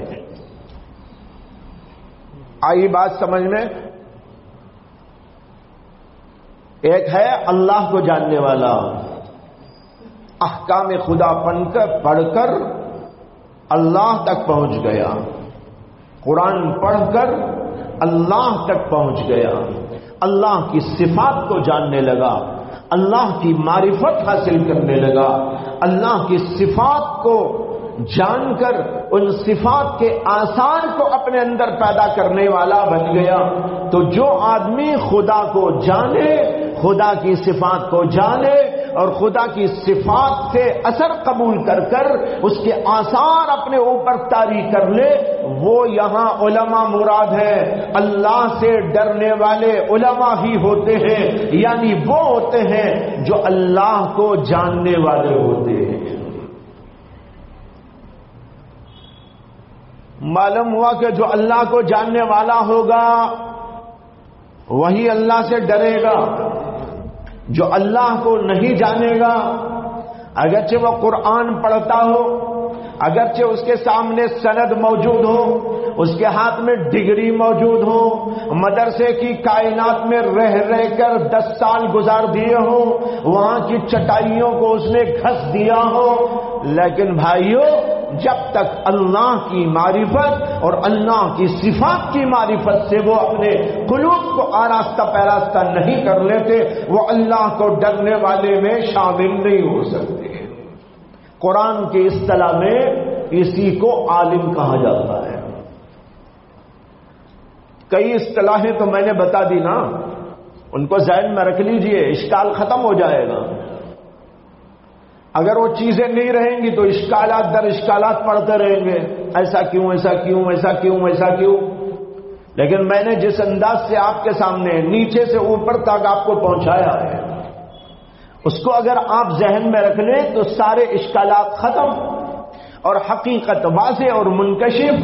A: आई बात समझ में? एक है, अल्लाह को जानने वाला। अहकाम खुदा पढ़कर पढ़कर अल्लाह तक पहुँच गया। कुरान पढ़कर अल्लाह तक पहुँच गया। अल्लाह की सिफात को जानने लगा। अल्लाह की मारिफत हासिल करने लगा। अल्लाह की सिफात को जानकर, उन सिफात के आसार को अपने अंदर पैदा करने वाला बन गया। तो जो आदमी खुदा को जाने, खुदा की सिफात को जाने और खुदा की सिफात से असर कबूल कर कर उसके आसार अपने ऊपर तारी कर ले, वो यहाँ उलमा मुराद है। अल्लाह से डरने वाले उलमा ही होते हैं। यानी वो होते हैं जो अल्लाह को जानने वाले होते हैं। मालूम हुआ कि जो अल्लाह को जानने वाला होगा, वही अल्लाह से डरेगा। जो अल्लाह को नहीं जानेगा, अगरचे वह कुरान पढ़ता हो, अगरचे उसके सामने सनद मौजूद हो, उसके हाथ में डिग्री मौजूद हो, मदरसे की कायनात में रह रह कर दस साल गुजार दिए हो, वहाँ की चटाइयों को उसने घस दिया हो, लेकिन भाइयों जब तक अल्लाह की मारिफत और अल्लाह की सिफात की मारिफत से वो अपने कुलूब को आरास्ता पैरास्ता नहीं कर लेते, वो अल्लाह को डरने वाले में शामिल नहीं हो सकते। कुरान की इस्तला में इसी को आलिम कहा जाता है। कई इस्तलाहें तो मैंने बता दी ना, उनको जहन में रख लीजिए इश्काल खत्म हो जाएगा। अगर वो चीज़ें नहीं रहेंगी तो इश्कालात दर इश्कालात पढ़ते रहेंगे। ऐसा क्यों ऐसा क्यों ऐसा क्यों ऐसा क्यों? लेकिन मैंने जिस अंदाज से आपके सामने, नीचे से ऊपर तक आपको पहुँचाया है, उसको अगर आप जहन में रख लें तो सारे इश्कालात खत्म। और हकीकत वाजे और मुनकशिफ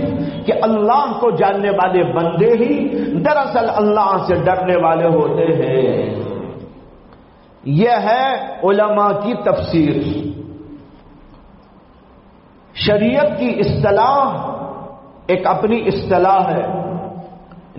A: कि अल्लाह को जानने वाले बंदे ही दरअसल अल्लाह से डरने वाले होते हैं। यह है उलमा की तफसीर। शरीयत की इस्तलाह एक अपनी इस्तलाह है।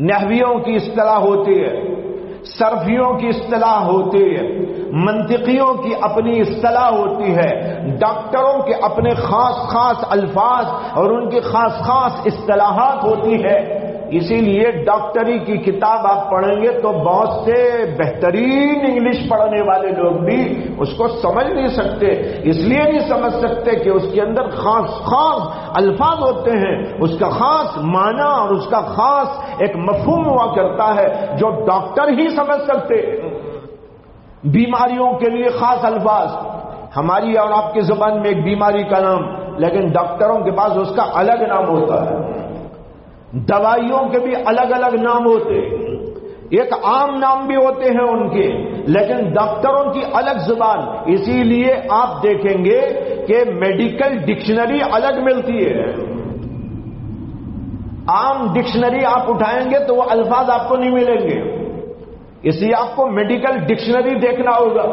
A: नहवियों की इस्तलाह होती है, सरफियों की इस्तलाह होती है, मंतिकियों की अपनी इस्तलाह होती है, डॉक्टरों के अपने खास खास अल्फाज और उनकी खास खास इस्तलाहत होती है। इसीलिए डॉक्टरी की किताब आप पढ़ेंगे तो बहुत से बेहतरीन इंग्लिश पढ़ने वाले लोग भी उसको समझ नहीं सकते। इसलिए नहीं समझ सकते कि उसके अंदर खास खास अल्फाज होते हैं। उसका खास माना और उसका खास एक मफहूम हुआ करता है। जो डॉक्टर ही समझ सकते। बीमारियों के लिए खास अल्फाज। हमारी और आपकी ज़ुबान में एक बीमारी का नाम, लेकिन डॉक्टरों के पास उसका अलग नाम होता है। दवाइयों के भी अलग अलग नाम होते एक आम नाम भी होते हैं उनके, लेकिन डॉक्टरों की अलग ज़ुबान। इसीलिए आप देखेंगे कि मेडिकल डिक्शनरी अलग मिलती है। आम डिक्शनरी आप उठाएँगे तो वो अल्फाज आपको नहीं मिलेंगे। इसलिए आपको मेडिकल डिक्शनरी देखना होगा।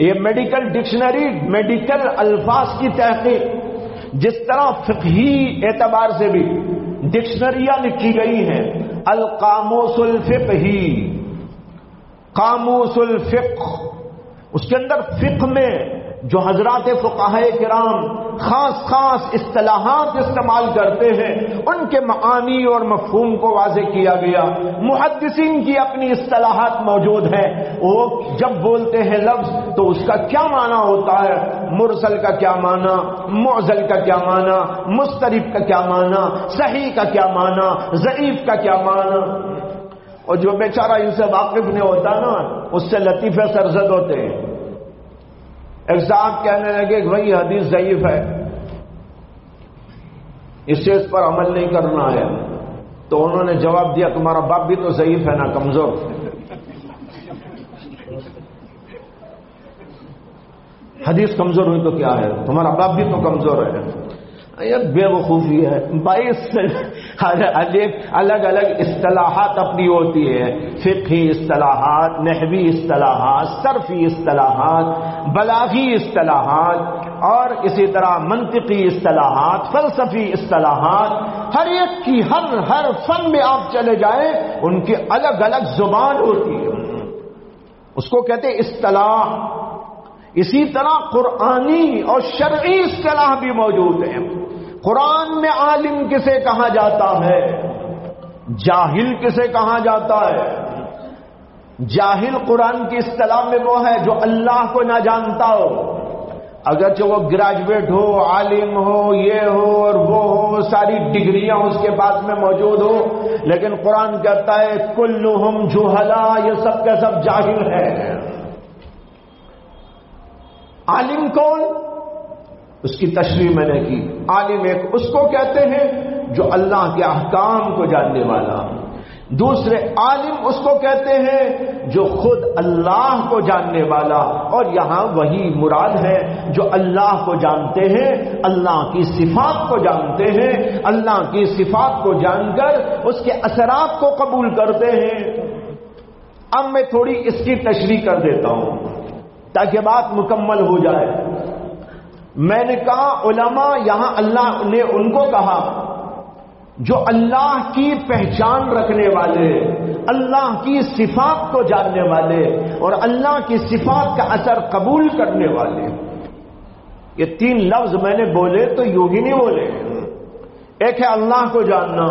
A: ये मेडिकल डिक्शनरी, मेडिकल अल्फाज की तहकीक, जिस तरह फिकही एतबार से भी डिक्शनरियाँ लिखी गई हैं। अल कामोसुल फिक ही कामोसुल फिक उसके अंदर फिक में जो हजरात फ़ुकाह कराम खास खास असलाहत इस्तेमाल करते हैं, उनके मानी और मफहूम को वाजे किया गया। मुहदसिन की अपनी असलाहत मौजूद है। वो जब बोलते हैं लफ्ज तो उसका क्या माना होता है? मुरसल का क्या माना? मोजल का क्या माना? मुस्तरफ का क्या माना? सही का क्या माना? जईफ का क्या माना? और जो बेचारा इनसे वाकिफ नहीं होता ना, उससे लतीफे सरजद होते हैं। साहब कहने लगे कि भाई हदीस ज़यीफ है। इससे इस पर अमल नहीं करना है। तो उन्होंने जवाब दिया, तुम्हारा बाप भी तो ज़यीफ है ना, कमज़ोर? हदीस कमज़ोर हुई तो क्या है? तुम्हारा बाप भी तो कमज़ोर है। यह बेवकूफ़ी है। बाईस अलग अलग अलग असलाहत अपनी होती है। फ़िकी असलाहत नहवी असलाहत सरफी असलाहत बलागी असलाहत और इसी तरह मनतिकी असलाहत फलसफी असलाहत हर एक की हर हर फन में आप चले जाए, उनकी अलग अलग ज़ुबान होती है। उसको कहते हैं असलाह इसी तरह कुरानी और शर्ई असलाह भी मौजूद है। कुरान में आलिम किसे कहा जाता है? जाहिल किसे कहा जाता है? जाहिल कुरान की इस्तलाह में वो है जो अल्लाह को ना जानता हो। अगर जो वो ग्रेजुएट हो, आलिम हो, ये हो और वो हो, सारी डिग्रियाँ उसके पास में मौजूद हो, लेकिन कुरान कहता है कुल्लु हम जुहला ये सब के सब जाहिल है। आलिम कौन? उसकी तशरी मैंने की। आलिम एक उसको कहते हैं जो अल्लाह के अहकाम को जानने वाला। दूसरे आलिम उसको कहते हैं जो खुद अल्लाह को जानने वाला। और यहाँ वही मुराद है जो अल्लाह को जानते हैं, अल्लाह की सिफात को जानते हैं, अल्लाह की सिफात को जानकर उसके असरात को कबूल करते हैं। अब मैं थोड़ी इसकी तशरी कर देता हूँ, ताकि बात मुकम्मल हो जाए। मैंने कहा, उलमा, यहाँ अल्लाह ने उनको कहा, जो अल्लाह की पहचान रखने वाले, अल्लाह की सिफात को जानने वाले और अल्लाह की सिफात का असर कबूल करने वाले। ये तीन लफ्ज मैंने बोले तो यूँ ही नहीं बोले। एक है अल्लाह को जानना।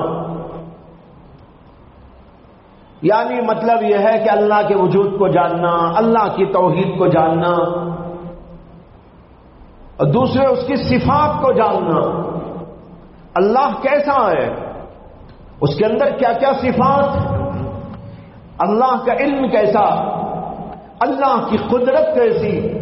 A: यानी मतलब यह है कि अल्लाह के वजूद को जानना, अल्लाह की तोहीद को जानना। और दूसरे उसकी सिफात को जानना। अल्लाह कैसा है? उसके अंदर क्या क्या सिफात? अल्लाह का इल्म कैसा? अल्लाह की कुदरत कैसी?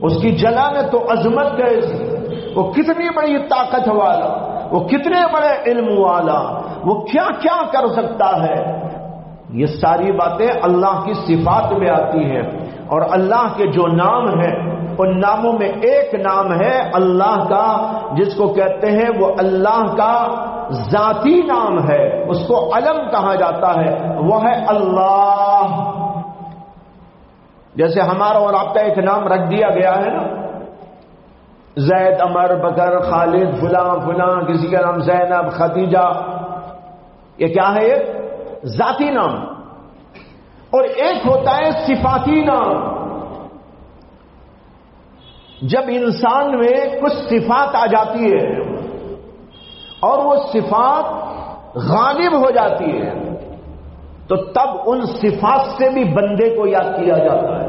A: उसकी जलाल तो अजमत कैसी? वो कितनी बड़ी ताकत वाला, वो कितने बड़े इल्म वाला, वो क्या क्या कर सकता है? ये सारी बातें अल्लाह की सिफात में आती हैं और अल्लाह के जो नाम हैं उन नामों में एक नाम है अल्लाह का, जिसको कहते हैं वो अल्लाह का जाती नाम है। उसको अलम कहा जाता है। वह है अल्लाह। जैसे हमारा और आपका एक नाम रख दिया गया है ना? जैद, अमर, बकर, खालिद, फुला फुला, किसी का नाम जैनब, खतीजा। ये क्या है ये? जाती नाम। और एक होता है सिफाती नाम। जब इंसान में कुछ सिफात आ जाती है और वो सिफात गालिब हो जाती है तो तब उन सिफात से भी बंदे को याद किया जाता है।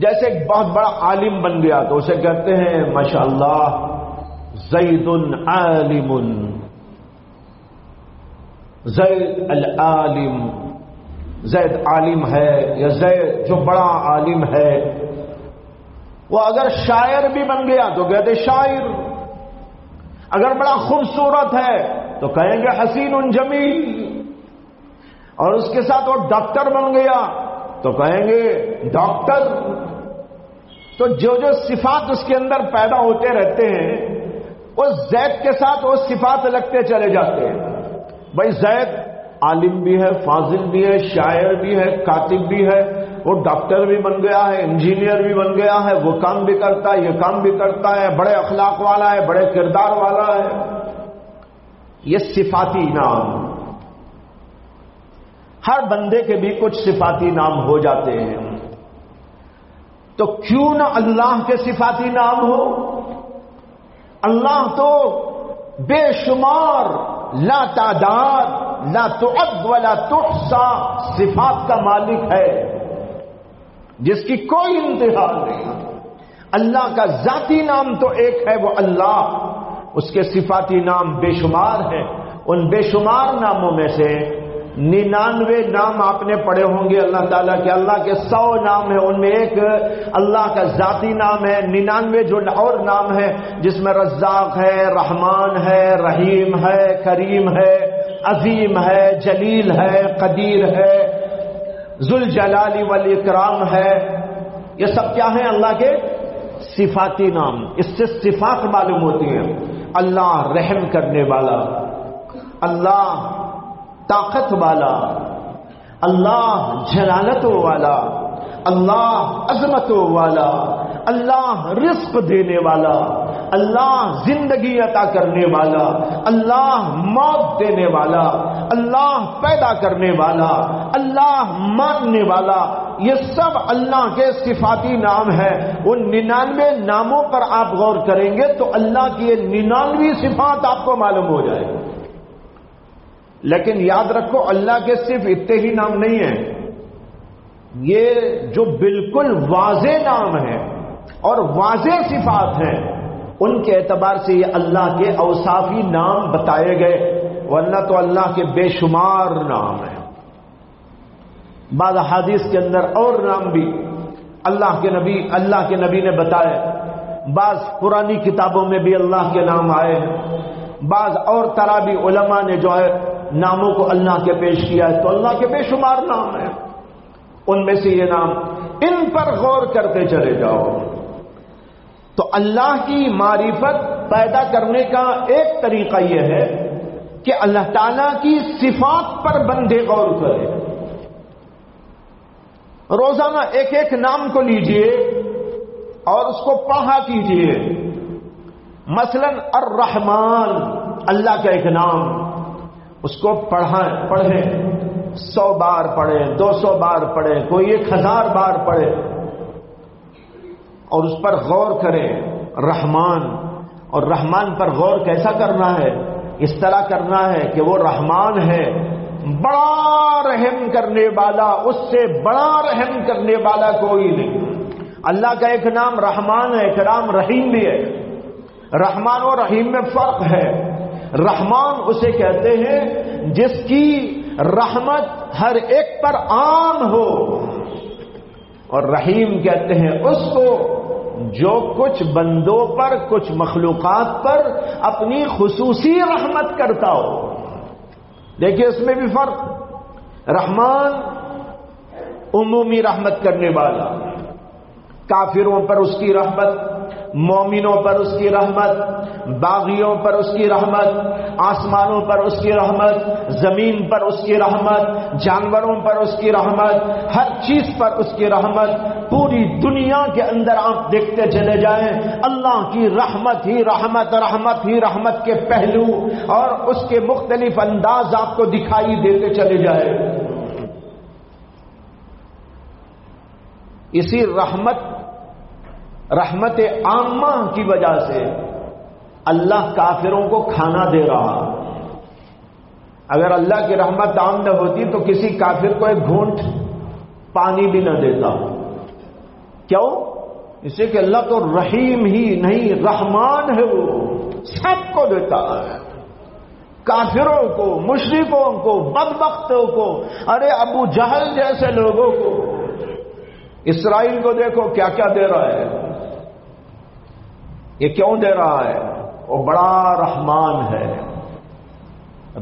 A: जैसे एक बहुत बड़ा आलिम बन गया तो उसे कहते हैं, माशाल्लाह जईदुन आलिमुन। जैद अल आलिम, जैद आलिम है या जैद जो बड़ा आलिम है वो अगर शायर भी बन गया तो कहते शायर। अगर बड़ा खूबसूरत है तो कहेंगे हसीन उन जमील। और उसके साथ वो डॉक्टर बन गया तो कहेंगे डॉक्टर। तो जो जो सिफात उसके अंदर पैदा होते रहते हैं उस जैद के साथ वो सिफात लगते चले जाते हैं। भाई जैद आलिम भी है, फाजिल भी है, शायर भी है, कातिब भी है वो डॉक्टर भी बन गया है, इंजीनियर भी बन गया है, वो काम भी करता है, ये काम भी करता है, बड़े अखलाक वाला है, बड़े किरदार वाला है। ये सिफाती नाम। हर बंदे के भी कुछ सिफाती नाम हो जाते हैं। तो क्यों ना अल्लाह के सिफाती नाम हो? अल्लाह तो बेशुमार, ला तादाद, ला तो वाला तुहसा सिफात का मालिक है। जिसकी कोई इंतहा नहीं अल्लाह का जाती नाम तो एक है वो अल्लाह। उसके सिफाती नाम बेशुमार है। उन बेशुमार नामों में से निन्यानवे नाम आपने पढ़े होंगे अल्लाह ताला के। अल्लाह के सौ नाम है। उनमें एक अल्लाह का जाती नाम है। निन्यानवे जो और नाम है, जिसमें रज्जाक है, रहमान है, रहीम है, करीम है, अजीम है, जलील है, कदीर है जुल जलाली वल इकराम है। ये सब क्या है अल्लाह के? सिफाती नाम। इससे सिफात मालूम होती है। अल्लाह रहम करने वाला। अल्लाह ताकत वाला। अल्लाह जलालतों वाला। अल्लाह अजमतों वाला। अल्लाह रिस्क देने वाला। अल्लाह ज़िंदगी अता करने वाला, अल्लाह मौत देने वाला, अल्लाह पैदा करने वाला, अल्लाह मानने वाला, ये सब अल्लाह के सिफाती नाम है। उन निन्यानवे नामों पर आप गौर करेंगे तो अल्लाह की ये निन्यानवी सिफात आपको मालूम हो जाएगी। लेकिन याद रखो, अल्लाह के सिर्फ़ इतने ही नाम नहीं है। ये जो बिल्कुल वाजे नाम है और वाजे सिफात हैं उनके एतबार से ये अल्लाह के अवसाफी नाम बताए गए, वरना तो अल्लाह के बेशुमार नाम है। बाद हादिस के अंदर और नाम भी अल्लाह के नबी, अल्लाह के नबी ने बताए। बाज पुरानी किताबों में भी अल्लाह के नाम आए हैं। बाज और तरह भी उलमा ने जो है नामों को अल्लाह के पेश किया है तो अल्लाह के बेशुमार नाम है। उनमें से ये नाम इन पर गौर करते चले जाओ। तो अल्लाह की मारिफत पैदा करने का एक तरीका यह है कि अल्लाह ताला की सिफात पर बंदे गौर करें। रोज़ाना एक एक नाम को लीजिए और उसको पढ़ा कीजिए। मसलन अर रहमान अल्लाह का एक नाम। उसको पढ़ा, पढ़े। सौ बार पढ़े, दो सौ बार पढ़े, कोई एक हज़ार बार पढ़े। और उस पर गौर करें, रहमान। और रहमान पर गौर कैसा करना है? इस तरह करना है कि वो रहमान है। बड़ा रहम करने वाला, उससे बड़ा रहम करने वाला कोई नहीं। अल्लाह का एक नाम रहमान है, एक नाम रहीम भी है। रहमान और रहीम में फ़र्क है। रहमान उसे कहते हैं जिसकी रहमत हर एक पर आम हो। और रहीम कहते हैं, उसको जो कुछ बंदों पर, कुछ मखलूकत पर अपनी खसूसी रहमत करता हो। देखिए इसमें भी फ़र्क। रहमान उमूमी रहमत करने वाला। काफिरों पर उसकी रहमत। मोमिनों पर उसकी रहमत, बागियों पर उसकी रहमत, आसमानों पर उसकी रहमत, ज़मीन पर उसकी रहमत, जानवरों पर उसकी रहमत, हर चीज़ पर उसकी रहमत, पूरी दुनिया के अंदर आप देखते चले जाएँ, अल्लाह की रहमत ही रहमत रहमत ही रहमत के पहलू, और उसके मुख्तलिफ़ अंदाज आपको दिखाई देते चले जाए। इसी रहमत रहमत आमा की वजह से अल्लाह काफिरों को खाना दे रहा। अगर अल्लाह की रहमत आम न होती तो किसी काफिर को एक घूंट पानी भी न देता। क्यों? इसे कि अल्लाह तो रहीम ही नहीं, रहमान है वो। सबको देता है। काफिरों को, मुशरकों को, बदबख्तों को, अरे अबू जहल जैसे लोगों को। इसराइल को देखो क्या क्या दे रहा है। ये क्यों दे रहा है? वो बड़ा रहमान है।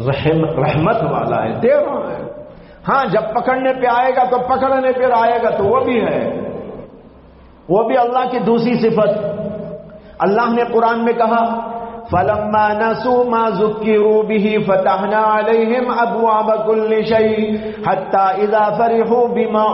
A: रहम, रहमत वाला है। दे रहा है। हाँ जब पकड़ने पे आएगा तो पकड़ने पे आएगा तो वो भी है। वो भी अल्लाह की दूसरी सिफत। अल्लाह ने कुरान में कहा फलम्मा नसू मा जुक्किरू बिही फतहना अलैहिम अबवाब कुल्लि शै हत्ता इजा फरिहू बिमा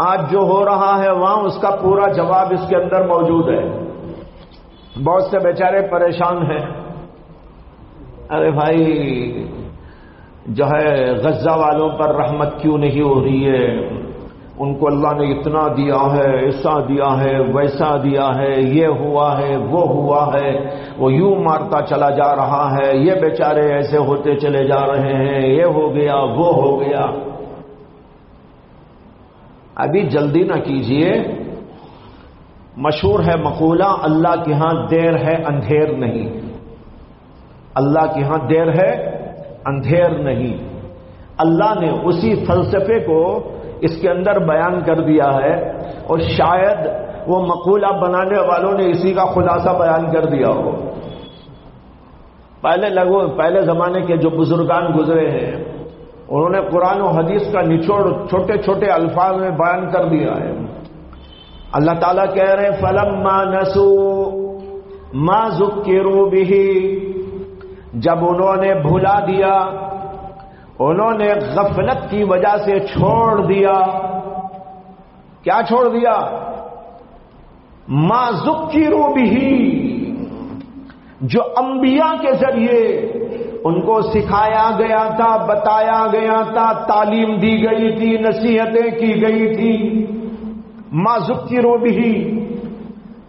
A: आज जो हो रहा है वहाँ उसका पूरा जवाब इसके अंदर मौजूद है। बहुत से बेचारे परेशान हैं। अरे भाई, जो है गजा वालों पर रहमत क्यों नहीं हो रही है? उनको अल्लाह ने इतना दिया है, ऐसा दिया है, वैसा दिया है, ये हुआ है, वो हुआ है, वो यूँ मारता चला जा रहा है, ये बेचारे ऐसे होते चले जा रहे हैं, ये हो गया, वो हो गया। अभी जल्दी ना कीजिए। मशहूर है मकूला, अल्लाह के यहाँ देर है, अंधेर नहीं। अल्लाह के यहाँ देर है, अंधेर नहीं। अल्लाह ने उसी फलसफे को इसके अंदर बयान कर दिया है और शायद वो मकूला बनाने वालों ने इसी का खुलासा बयान कर दिया हो। पहले लगो, पहले जमाने के जो बुजुर्गान गुजरे हैं उन्होंने कुरान और हदीस का निचोड़ छोटे छोटे अल्फाज में बयान कर दिया है। अल्लाह ताला कह रहे हैं फलम मा नसू मा जुक्किरू बिही। जब उन्होंने भुला दिया, उन्होंने गफलत की वजह से छोड़ दिया। क्या छोड़ दिया? मा जुक्किरू बिही, जो अंबिया के ज़रिए उनको सिखाया गया था, बताया गया था, तालीम दी गई थी, नसीहतें की गई थी। माजुक्की रोबी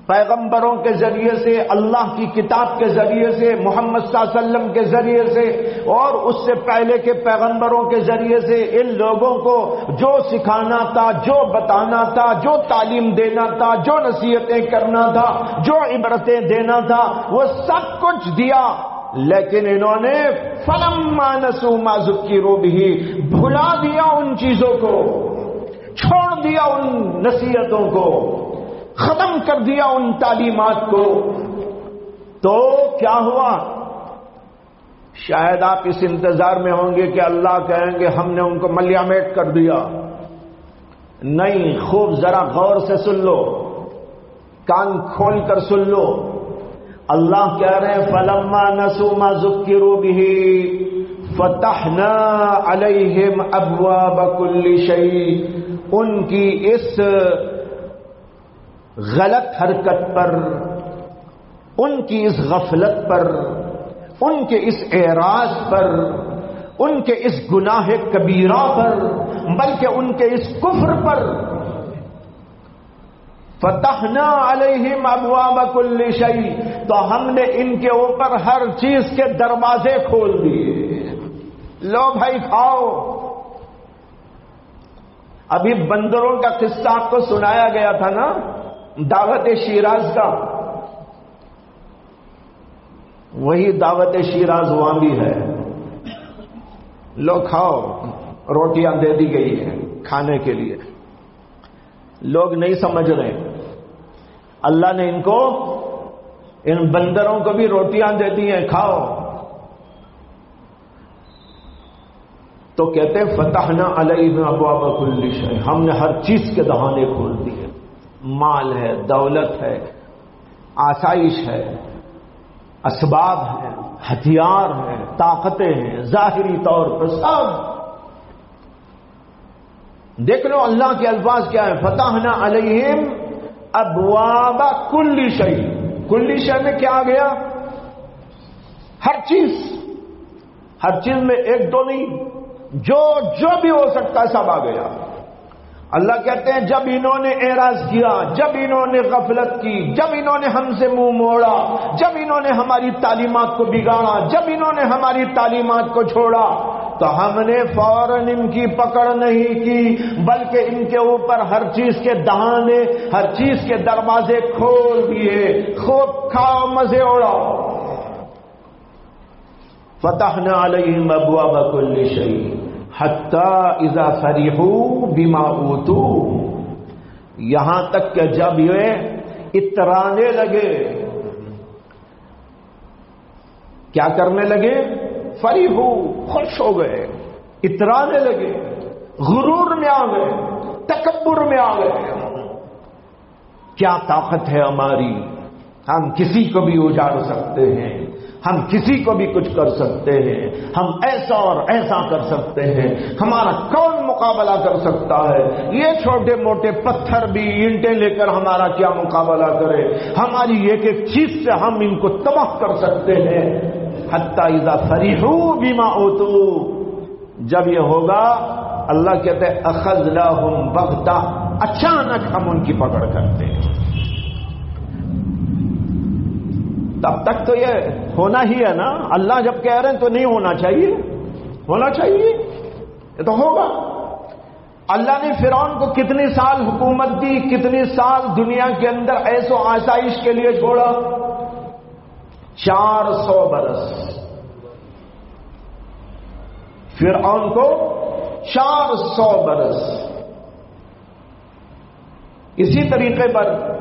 A: पैगंबरों के ज़रिए से, अल्लाह की किताब के ज़रिए से, मोहम्मद वसल्लम के ज़रिए से, और उससे पहले के पैगंबरों के ज़रिए से इन लोगों को जो सिखाना था, जो बताना था, जो तालीम देना था, जो नसीहतें करना था, जो इबरतें देना था, वो सब कुछ दिया। लेकिन इन्होंने फलम मानसू माजुक की रूब ही भुला दिया उन चीज़ों को, छोड़ दिया उन नसीहतों को, खत्म कर दिया उन तालीमात को। तो क्या हुआ? शायद आप इस इंतज़ार में होंगे कि अल्लाह कहेंगे, हमने उनको मल्यामेट कर दिया। नहीं, खूब जरा गौर से सुन लो, कान खोल कर सुन लो। अल्लाह कह रहे हैं, फलम्मा नसूमा जुक्किरू बिही, फतहना अलैहिम अबवा बकुल्ली शई उनकी इस गलत हरकत पर, उनकी इस गफलत पर, उनके इस एराज पर, उनके इस गुनाह कबीरा पर, बल्कि उनके इस कुफ्र पर फतहना अलहिम अबवा बकुल्ली शई। तो हमने इनके ऊपर हर चीज़ के दरवाजे खोल दिए। लो भाई, खाओ। अभी बंदरों का किस्सा आपको सुनाया गया था ना? दावत शिराज का। वही दावत शिराज वहाँ भी है। लो, खाओ। रोटियाँ दे दी गई है खाने के लिए। लोग नहीं समझ रहे। अल्लाह ने इनको, इन बंदरों को भी रोटियाँ दे दी हैं, खाओ। तो कहते हैं, फतहना अलई में अबा बकुल्लिश है हमने हर चीज़ के दहाने खोल दिए। माल है, दौलत है, आसाइश है, असबाब है, हथियार है, ताकतें हैं, जाहिरी तौर पर सब। देख लो अल्लाह के अल्फाज क्या है? फताहना अलहिम अबवाबा कुल्ली शही कुल्ली शह में क्या आ गया? हर चीज़। हर चीज़ में एक दो नहीं, जो जो भी हो सकता है सब आ गया। अल्लाह कहते हैं, जब इन्होंने एराज किया, जब इन्होंने गफलत की, जब इन्होंने हमसे मुँह मोड़ा, जब इन्होंने हमारी तालीमत को बिगाड़ा, जब इन्होंने हमारी तालीमत को छोड़ा तो हमने फ़ौरन इनकी पकड़ नहीं की, बल्कि इनके ऊपर हर चीज़ के दहाने हर चीज़ के दरवाजे खोल दिए। खूब खाओ, मज़े उड़ाओ। फतह न अलहिम अबुआ बकुल शही हत्ता इजा फरीहू बीमा ऊतू। यहाँ तक कि जब ये इतराने लगे, क्या करने लगे? फरी हो, खुश हो गए। इतराने लगे, गुरूर में आ गए तकबर में आ गए। क्या ताकत है हमारी? हम किसी को भी उजाड़ सकते हैं, हम किसी को भी कुछ कर सकते हैं, हम ऐसा और ऐसा कर सकते हैं। हमारा कौन मुकाबला कर सकता है? ये छोटे मोटे पत्थर भी ईंटें लेकर हमारा क्या मुकाबला करे? हमारी एक एक चीज़ से हम इनको तबाह कर सकते हैं। हत्ता फरीहू बीमा ओतू जब ये होगा, अल्लाह कहते अखजला हम बगता। अचानक हम उनकी पकड़ करते हैं। तब तक तो ये होना ही है ना। अल्लाह जब कह रहे हैं तो नहीं होना चाहिए। होना चाहिए। ये तो होगा। अल्लाह ने फिरौन को कितने साल हुकूमत दी, कितने साल दुनिया के अंदर ऐसो आसाइश के लिए छोड़ा। चार सौ बरस। फिर को चार सौ बरस। इसी तरीके पर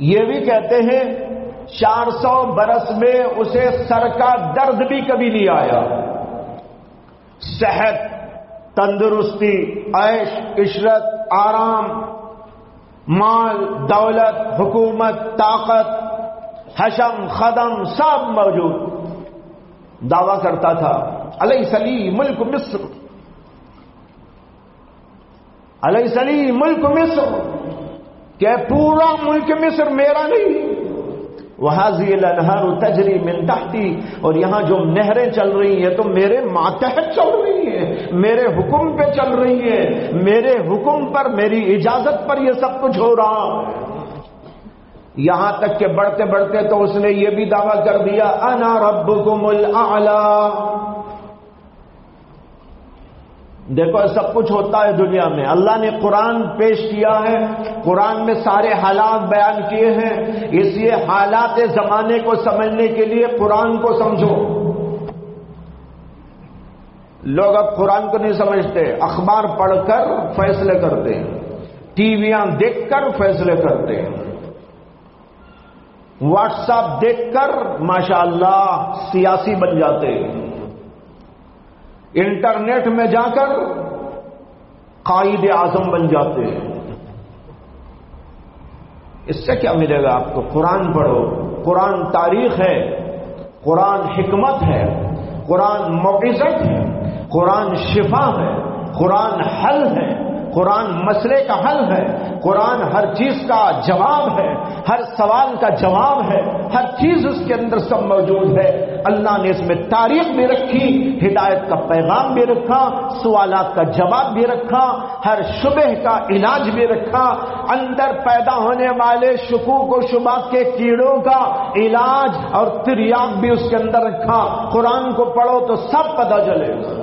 A: यह भी कहते हैं, चार सौ बरस में उसे सर का दर्द भी कभी नहीं आया। सेहत, तंदुरुस्ती, ऐश, इशरत, आराम, माल, दौलत, हुकूमत, ताकत हशम, खदम, सब मौजूद। दावा करता था अलई सली मुल्क मिस्र। अलई सली मुल्क मिस्र। क्या पूरा मुल्क मिस्र मेरा नहीं? वहाजी लनहर तजरी मिलताती और यहाँ जो नहरें चल रही हैं तो मेरे मातहत चल रही हैं, मेरे हुक्म पे चल रही हैं, मेरे हुक्म पर, मेरी इजाज़त पर यह सब कुछ हो रहा। यहाँ तक के बढ़ते बढ़ते तो उसने ये भी दावा कर दिया, अना रबुकुमुल आला. देखो, सब कुछ होता है दुनिया में। अल्लाह ने कुरान पेश किया है, कुरान में सारे हालात बयान किए हैं। इसलिए हालात जमाने को समझने के लिए कुरान को समझो। लोग अब कुरान को नहीं समझते। अखबार पढ़कर फैसले करते हैं। टीवियाँ देखकर फैसले करते हैं। व्हाट्सएप देखकर माशाअल्लाह सियासी बन जाते इंटरनेट में जाकर, कायद आज़म बन जाते इससे क्या मिलेगा आपको? कुरान पढ़ो। कुरान तारीख है, कुरान हिकमत है, कुरान मोइजत है, कुरान शिफा है, कुरान हल है। कुरान मसले का हल है। कुरान हर चीज़ का जवाब है। हर सवाल का जवाब है। हर चीज़ उसके अंदर सब मौजूद है। अल्लाह ने इसमें तारीख भी रखी, हिदायत का पैगाम भी रखा, सवालात का जवाब भी रखा, हर शुबह का इलाज भी रखा। अंदर पैदा होने वाले शकू को शुबा के कीड़ों का इलाज और तिरियाग भी उसके अंदर रखा। कुरान को पढ़ो तो सब पता चलेगा।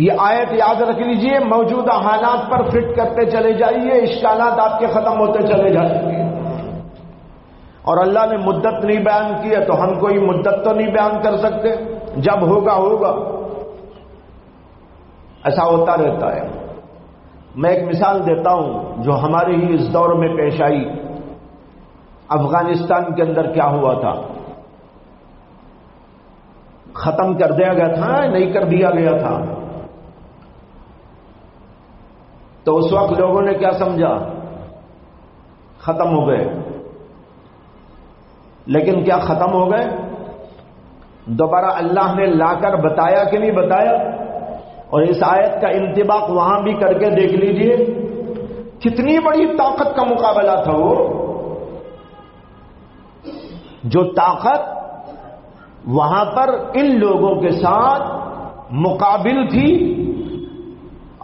A: ये आयत याद रख लीजिए, मौजूदा हालात पर फिट करते चले जाइए इश्कालात आपके खत्म होते चले जाएँगे। और अल्लाह ने मुद्दत नहीं बयान की है तो हम कोई मुद्दत तो नहीं बयान कर सकते। जब होगा होगा। ऐसा होता रहता है। मैं एक मिसाल देता हूँ, जो हमारे ही इस दौर में पेश आई। अफ़गानिस्तान के अंदर क्या हुआ था? खत्म कर दिया गया था, नहीं कर दिया गया था। तो उस वक्त लोगों ने क्या समझा? खत्म हो गए। लेकिन क्या खत्म हो गए? दोबारा अल्लाह ने लाकर बताया कि नहीं बताया? और इस आयत का इंतबाक वहाँ भी करके देख लीजिए। कितनी बड़ी ताकत का मुकाबला था वो। जो ताकत वहाँ पर इन लोगों के साथ मुकाबिल थी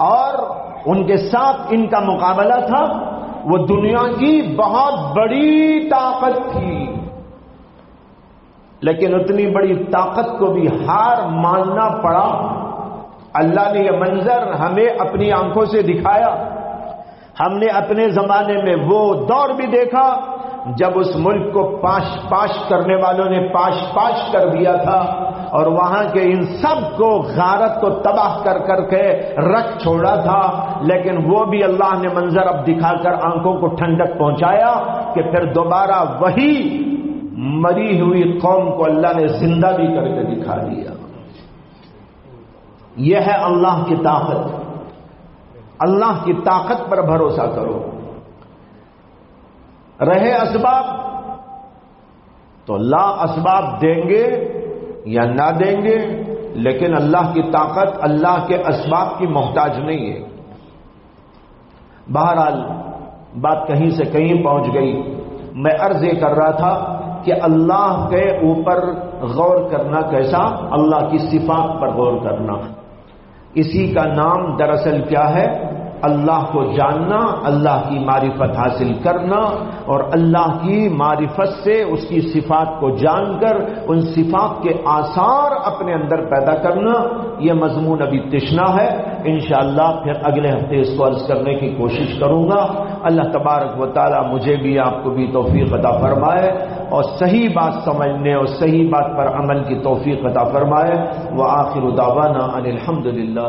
A: और उनके साथ इनका मुकाबला था। वो दुनिया की बहुत बड़ी ताकत थी। लेकिन उतनी बड़ी ताकत को भी हार मानना पड़ा। अल्लाह ने यह मंजर हमें अपनी आँखों से दिखाया। हमने अपने जमाने में वो दौर भी देखा। जब उस मुल्क को पाश पाश करने वालों ने पाश पाश कर दिया था, और वहाँ के इन सबको गारत को तबाह कर करके रख छोड़ा था, लेकिन वो भी अल्लाह ने मंजर अब दिखाकर आँखों को ठंडक पहुँचाया कि फिर दोबारा वही मरी हुई कौम को अल्लाह ने ज़िंदा भी करके दिखा दिया। यह है अल्लाह की ताकत। अल्लाह की ताकत पर भरोसा करो। रहे असबाब। तो ला असबाब देंगे या ना देंगे, लेकिन अल्लाह की ताकत, अल्लाह के असबाब की मोहताज नहीं है। बहरहाल, बात कहीं से कहीं पहुँच गई। मैं अर्ज़ ये कर रहा था कि अल्लाह के ऊपर गौर करना कैसा? अल्लाह की सिफात पर गौर करना। इसी का नाम दरअसल क्या है? अल्लाह को जानना, अल्लाह की मारिफत हासिल करना और अल्लाह की मारिफत से उसकी सिफात को जानकर, उन सिफात के आसार अपने अंदर पैदा करना यह मजमून अभी तिश्ना है। इन फिर अगले हफ़्ते इसको अर्ज़ करने की कोशिश करूँगा। अल्लाह तबारक व मुझे भी, आपको भी तोफ़ी अदा फरमाए और सही बात समझने और सही बात पर अमल की तोफ़ी अदा फरमाए। वह आखिर उदावाना अनिलहमदिल्ला